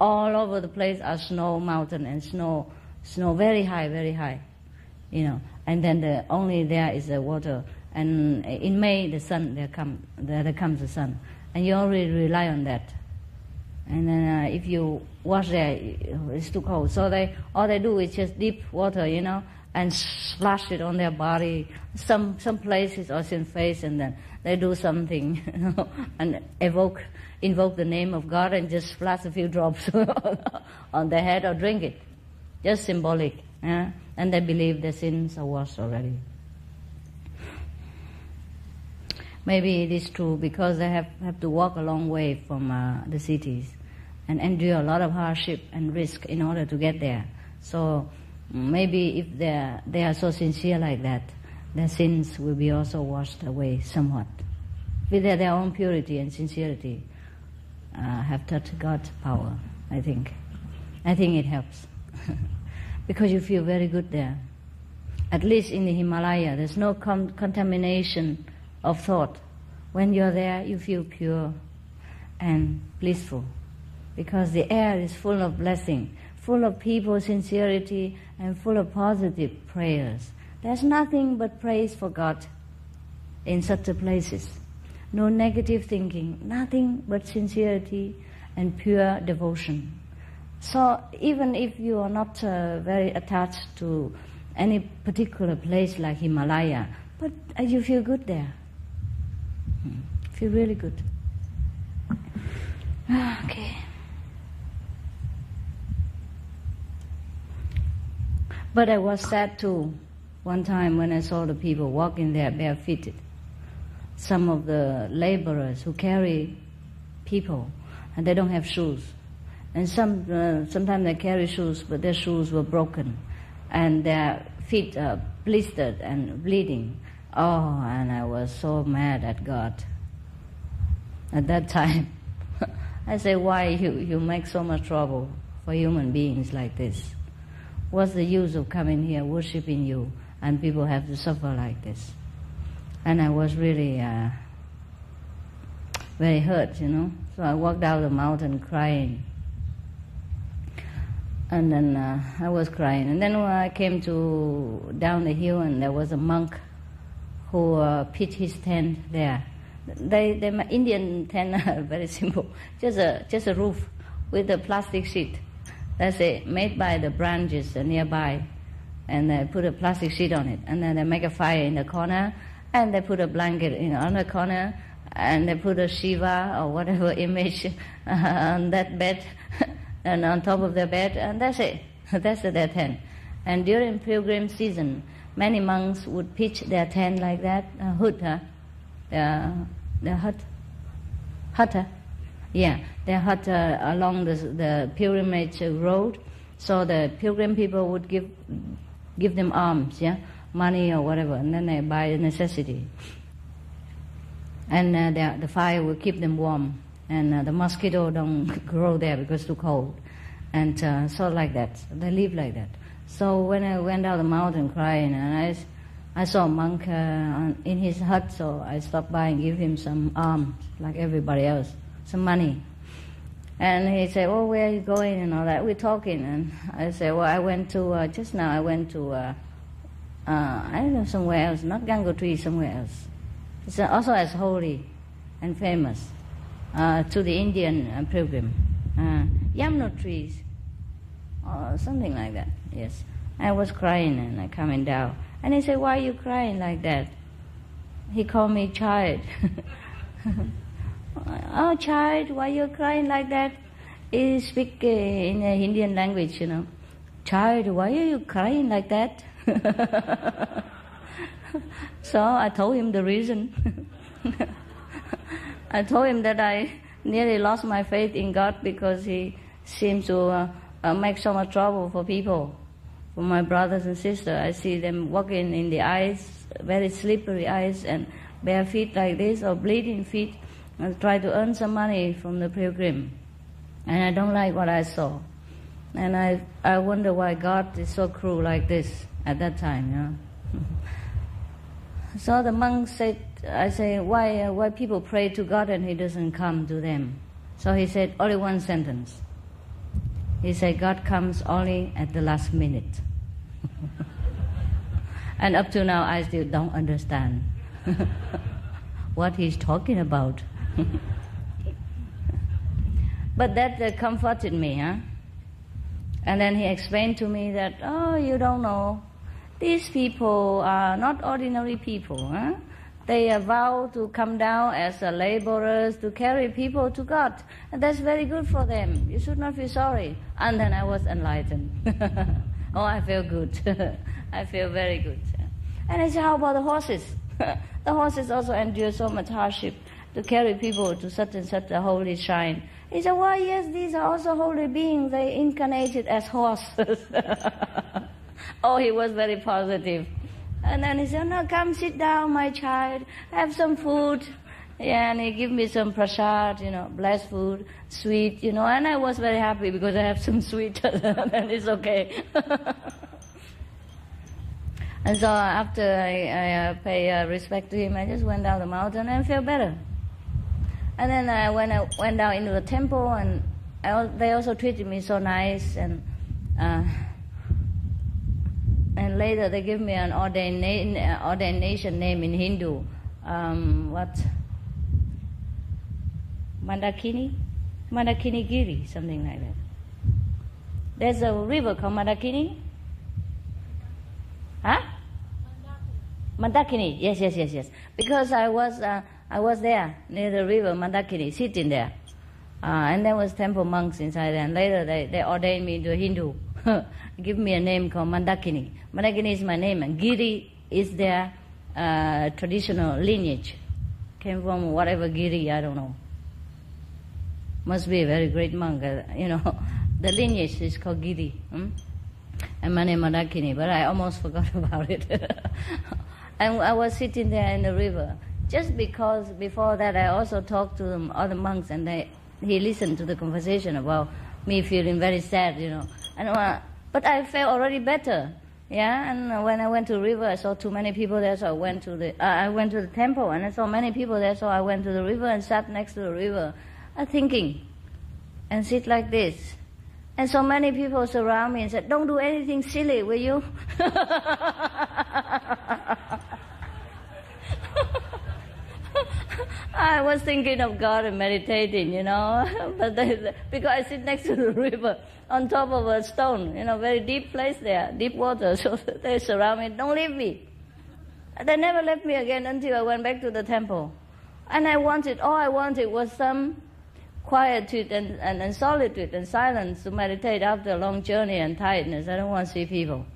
All over the place are snow mountain and snow, snow very high, very high, you know. And then the, only there is the water. And in May, the sun, there, come, there, there comes the sun. And you already rely on that. And then uh, if you wash there, it's too cold. So they, all they do is just dip water, you know, and splash it on their body. Some, some places or in face and then they do something and evoke, invoke the name of God and just splash a few drops on their head or drink it. Just symbolic. Yeah? And they believe their sins are washed already. Maybe it is true because they have, have to walk a long way from uh, the cities and endure a lot of hardship and risk in order to get there. So maybe if they are, they are so sincere like that, their sins will be also washed away somewhat. With their, own purity and sincerity, uh, have touched God's power, I think. I think it helps. because you feel very good there. At least in the Himalaya, there's no con- contamination of thought. When you're there, you feel pure and blissful. Because the air is full of blessing, full of people's sincerity, and full of positive prayers. There's nothing but praise for God in such places. No negative thinking, nothing but sincerity and pure devotion. So even if you are not uh, very attached to any particular place like Himalaya, but uh, you feel good there. Hmm. Feel really good. Ah, okay. But I was sad too. One time when I saw the people walking there barefooted, some of the laborers who carry people, and they don't have shoes. And some, uh, sometimes they carry shoes, but their shoes were broken, and their feet are blistered and bleeding. Oh, and I was so mad at God. At that time, I say, why you, you make so much trouble for human beings like this? What's the use of coming here worshiping you and people have to suffer like this? And I was really uh, very hurt, you know. So I walked down the mountain crying. And then uh, I was crying. And then when I came to down the hill and there was a monk who uh, pitched his tent there. They, they, Indian tent are very simple, just a, just a roof with a plastic sheet. That's it, made by the branches nearby. And they put a plastic sheet on it. And then they make a fire in the corner, and they put a blanket in the corner, and they put a Shiva or whatever image on that bed, and on top of the bed, and that's it. That's their tent. And during pilgrim season, many monks would pitch their tent like that, uh, hut, huh? The, the hut, hut, yeah, their hut uh, along the, the pilgrimage road. So the pilgrim people would give give them alms, yeah, money or whatever, and then they buy necessity. And uh, the, the fire will keep them warm, and uh, the mosquito don't grow there because it's too cold, and uh, so like that. They live like that. So when I went down the mountain crying, and I, I saw a monk uh, in his hut, so I stopped by and give him some alms, like everybody else, some money. And he said, "Oh, where are you going?" and all that. We're talking, and I said, "Well, I went to uh, just now. I went to uh, uh, I don't know somewhere else, not Gangotri, somewhere else. It's also as holy and famous uh, to the Indian uh, pilgrim. Uh, trees, or something like that. Yes. I was crying and I coming down. And he said, Why are you crying like that? He called me child. oh, child, why you crying like that? He speak uh, in a Indian language, you know. Child, why are you crying like that? so I told him the reason. I told him that I nearly lost my faith in God because he seems to uh, uh, make so much trouble for people for my brothers and sisters. I see them walking in the ice, very slippery ice, and bare feet like this, or bleeding feet, and try to earn some money from the pilgrim. And I don't like what I saw. And I, I wonder why God is so cruel like this at that time, you know. so the monk said, I say, why, uh, why people pray to God and He doesn't come to them? So he said, only one sentence. He said, God comes only at the last minute. and up to now, I still don't understand what he's talking about. but that uh, comforted me, huh? And then he explained to me that, oh, you don't know. These people are not ordinary people, huh? They vow to come down as laborers to carry people to God. And that's very good for them. You should not feel sorry. And then I was enlightened. oh, I feel good. I feel very good. And I said, how about the horses? the horses also endure so much hardship to carry people to such and such a holy shrine. He said, why, yes, these are also holy beings. They incarnated as horses. oh, he was very positive. And then he said, no, come sit down, my child, have some food. Yeah, and he gave me some prasad, you know, blessed food, sweet, you know, and I was very happy because I have some sweet, and it's okay. and so after I, I uh, pay uh, respect to him, I just went down the mountain and felt better. And then uh, when I went down into the temple, and I, they also treated me so nice, and uh, and later they give me an ordina- ordination name in Hindu. Um, what? Mandakini? Mandakini Giri, something like that. There's a river called Mandakini. Huh? Mandakini. Yes, yes, yes, yes. Because I was, uh, I was there near the river Mandakini, sitting there. Uh, and there was temple monks inside. And later they, they ordained me into Hindu. give me a name called Mandakini. Mandakini is my name, and Giri is their uh, traditional lineage. Came from whatever Giri, I don't know. Must be a very great monk, uh, you know. The lineage is called Giri. Hmm? And my name Mandakini, but I almost forgot about it. and I was sitting there in the river. Just because before that I also talked to them, other monks and they, he listened to the conversation about me feeling very sad, you know. And uh, but I felt already better. Yeah, and when I went to the river, I saw too many people there, so I went to the uh, I went to the temple, and I saw many people there, so I went to the river and sat next to the river, uh, thinking, and sit like this. And so many people surround me and said, "Don't do anything silly, will you?" I was thinking of God and meditating, you know, but because I sit next to the river on top of a stone, you know, very deep place there, deep water, so they surround me, don't leave me. They never left me again until I went back to the temple. And I wanted, all I wanted was some quietude and, and, and solitude and silence to meditate after a long journey and tiredness. I don't want to see people.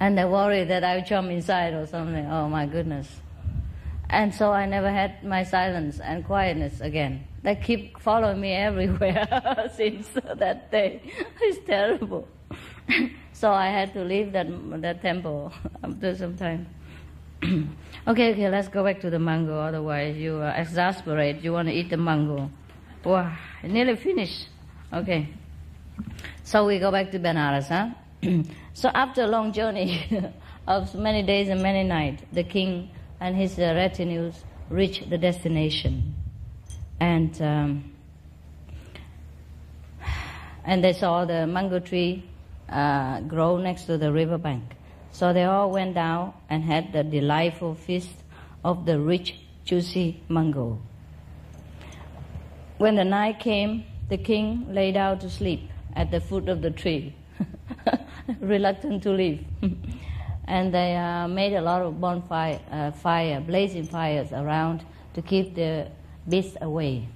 And they worry that I'll jump inside or something. Oh my goodness. And so I never had my silence and quietness again. They keep following me everywhere since that day. It's terrible. so I had to leave that, that temple after some time. okay, okay, let's go back to the mango. Otherwise, you are exasperate. You want to eat the mango. Wow, nearly finished. Okay. So we go back to Benares, huh? so after a long journey of many days and many nights, the king and his uh, retinues reached the destination. And, um, and they saw the mango tree uh, grow next to the riverbank. So they all went down and had the delightful feast of the rich, juicy mango. When the night came, the king lay down to sleep at the foot of the tree, reluctant to leave. and they uh, made a lot of bonfire, uh, fire, blazing fires around to keep the beasts away.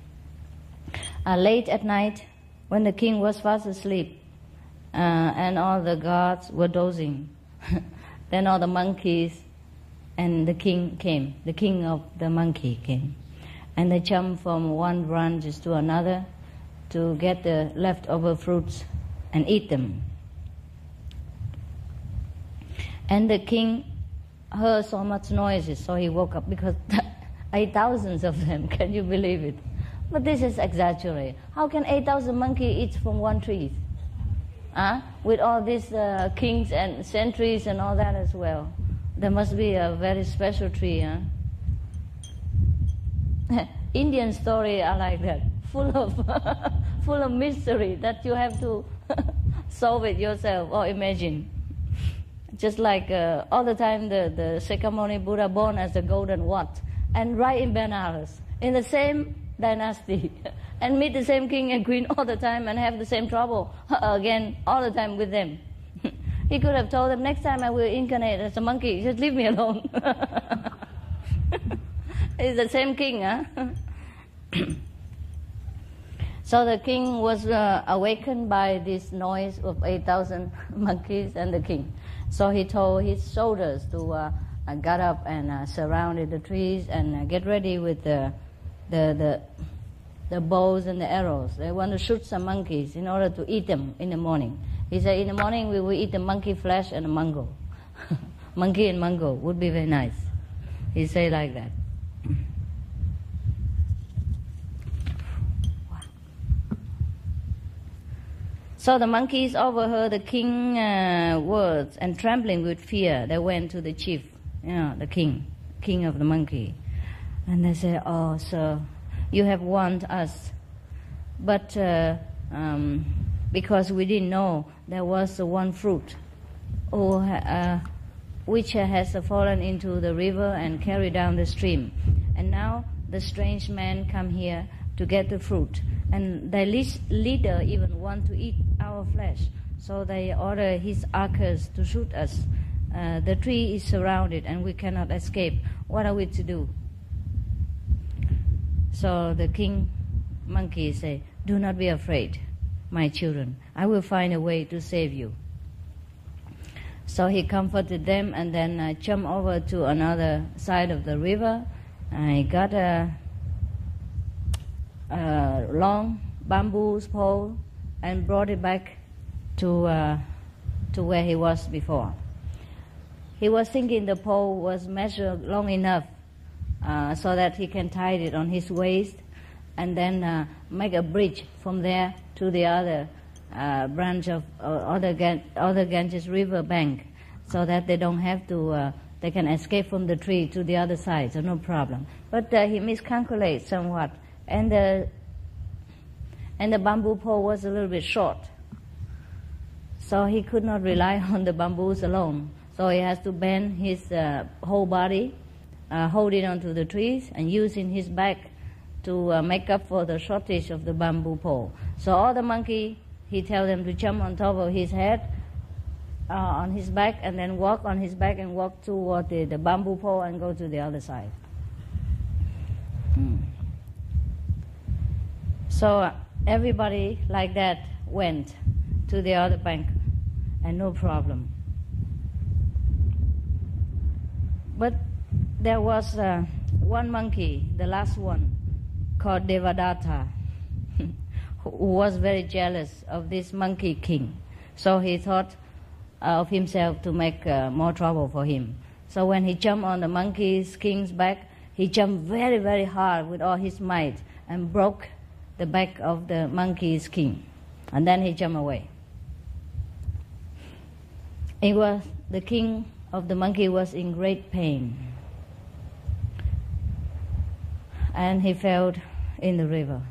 Uh, late at night, when the king was fast asleep uh, and all the guards were dozing, then all the monkeys and the king came. The king of the monkey came, and they jumped from one branch to another to get the leftover fruits and eat them. And the king heard so much noises, so he woke up because eight thousands of them. Can you believe it? But this is exaggerated. How can eight thousand monkeys eat from one tree? Huh? With all these uh, kings and sentries and all that as well. There must be a very special tree, huh? Indian story are like that, full of full of mystery that you have to solve it yourself or imagine. Just like uh, all the time the, the Sakyamuni Buddha born as the golden what, and right in Benares, in the same dynasty, and meet the same king and queen all the time and have the same trouble again all the time with them. he could have told them, next time I will incarnate as a monkey, just leave me alone. It's the same king, huh? so the king was uh, awakened by this noise of 8,000 monkeys and the king. So he told his soldiers to uh, uh, get up and uh, surrounded the trees and uh, get ready with the, the, the, the bows and the arrows. They want to shoot some monkeys in order to eat them in the morning. He said, in the morning we will eat the monkey flesh and the mango. monkey and mango would be very nice. He said like that. So the monkeys overheard the king's uh, words and trembling with fear, they went to the chief, you know, the king, king of the monkey. And they said, Oh, sir, you have warned us. But uh, um, because we didn't know there was one fruit or, uh, which has fallen into the river and carried down the stream. And now the strange man come here to get the fruit and the leader even want to eat our flesh. So they order his archers to shoot us. Uh, the tree is surrounded and we cannot escape. What are we to do? So the king monkey say, "Do not be afraid. my children. I will find a way to save you. So he comforted them and then uh, jumped over to another side of the river. I got a, a long bamboo pole and brought it back to, uh, to where he was before. He was thinking the pole was measured long enough uh, so that he can tie it on his waist and then uh, make a bridge from there to the other uh, branch of uh, other, Gan- other Ganges river bank so that they don't have to, uh, they can escape from the tree to the other side, so no problem. But uh, he miscalculates somewhat, and the, and the bamboo pole was a little bit short. So he could not rely on the bamboos alone. So he has to bend his uh, whole body, uh, holding onto the trees, and using his back to uh, make up for the shortage of the bamboo pole. So all the monkey, he tell them to jump on top of his head, uh, on his back, and then walk on his back and walk toward the, the bamboo pole and go to the other side. So uh, everybody like that went to the other bank, and no problem. But there was uh, one monkey, the last one, called Devadatta, who was very jealous of this monkey king. So he thought of himself to make uh, more trouble for him. So when he jumped on the monkey's king's back, he jumped very, very hard with all his might and broke the back of the monkey's king. And then he jumped away. It was the king of the monkey was in great pain. And he fell in the river.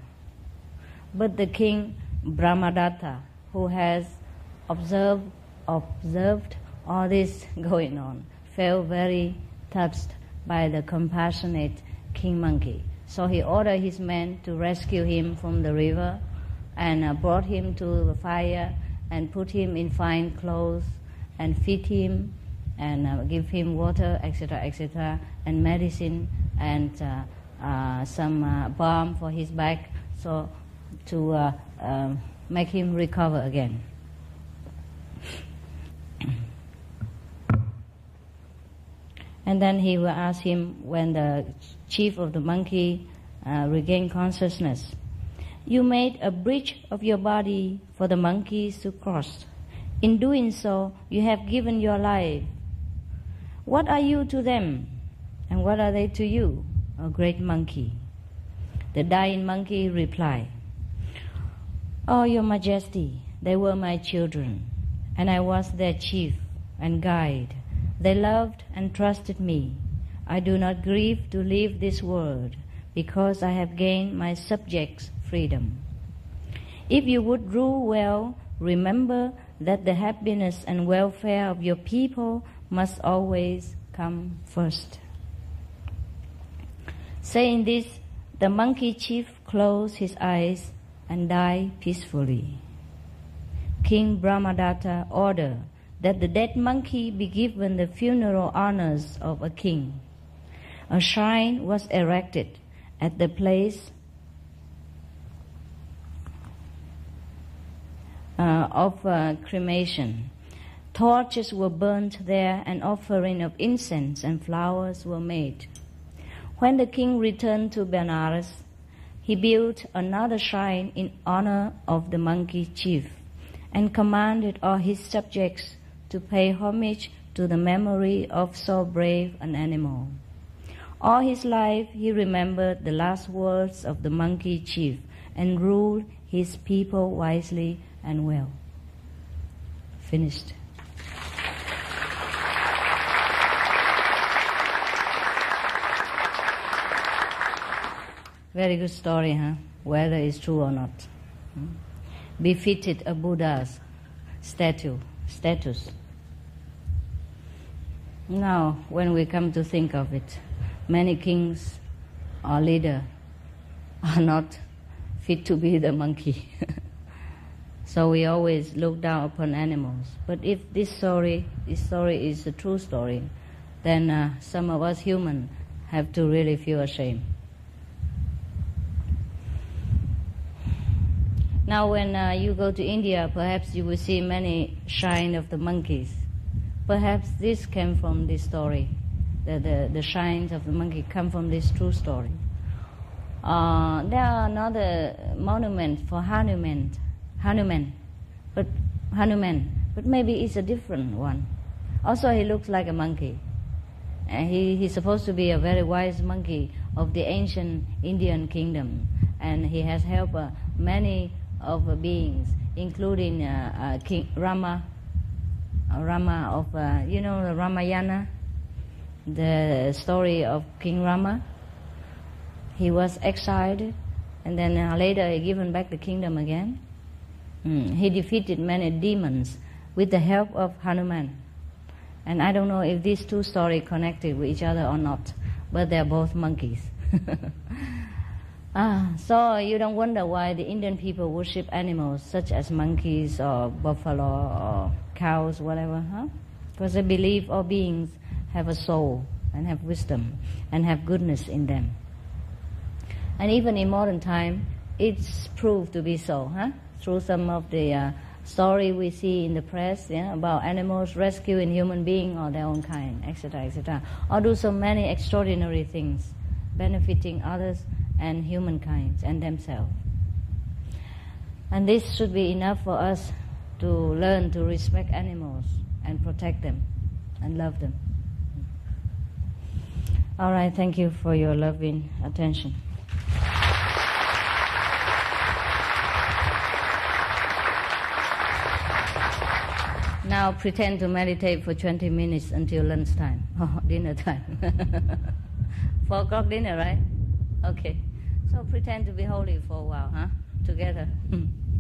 But the king Brahmadatta, who has observed observed all this going on, felt very touched by the compassionate king monkey. So he ordered his men to rescue him from the river and uh, brought him to the fire and put him in fine clothes and feed him and uh, give him water, etc., etc., and medicine and uh, uh some uh, balm for his back, so to uh, um, make him recover again. And then he will ask him when the chief of the monkey uh, regained consciousness. You made a bridge of your body for the monkeys to cross. In doing so, you have given your life. What are you to them? And what are they to you, a great monkey? The dying monkey replied, Oh, your majesty, they were my children, and I was their chief and guide. They loved and trusted me. I do not grieve to leave this world because I have gained my subjects' freedom. If you would rule well, remember that the happiness and welfare of your people must always come first. Saying this, the monkey chief closed his eyes and died peacefully. King Brahmadatta ordered that the dead monkey be given the funeral honors of a king. A shrine was erected at the place uh, of uh, cremation. Torches were burnt there, and offering of incense and flowers were made. When the king returned to Benares, he built another shrine in honor of the monkey chief and commanded all his subjects to pay homage to the memory of so brave an animal. All his life he remembered the last words of the monkey chief and ruled his people wisely and well. Finished. Very good story, huh? Whether it's true or not. Hmm? Befitted a Buddha's statue, status. Now, when we come to think of it, many kings or leader are not fit to be the monkey. so we always look down upon animals. But if this story, this story is a true story, then uh, some of us human have to really feel ashamed. Now, when uh, you go to India, perhaps you will see many shrine of the monkeys. Perhaps this came from this story. The, the, the shrines of the monkey come from this true story. Uh, there are another monument for Hanuman, Hanuman, but Hanuman, but maybe it's a different one. Also, he looks like a monkey. And he, he's supposed to be a very wise monkey of the ancient Indian kingdom, and he has helped uh, many of the beings, including uh, uh, King Rama, uh, Rama of you know the Ramayana, the story of King Rama. He was exiled, and then uh, later he given back the kingdom again. Mm. He defeated many demons with the help of Hanuman. And I don't know if these two stories connected with each other or not, but they're both monkeys. ah, so you don't wonder why the Indian people worship animals such as monkeys or buffalo or cows, whatever, huh? Because they believe all beings have a soul and have wisdom and have goodness in them. And even in modern time, it's proved to be so, huh? Through some of the uh, story we see in the press yeah, about animals rescuing human beings or their own kind, etc., etc., or do so many extraordinary things benefiting others and humankind and themselves. And this should be enough for us to learn to respect animals and protect them and love them. All right, thank you for your loving attention. Now pretend to meditate for 20 minutes until lunchtime, oh, dinner time. Four o'clock dinner, right? Okay. So pretend to be holy for a while, huh? Together.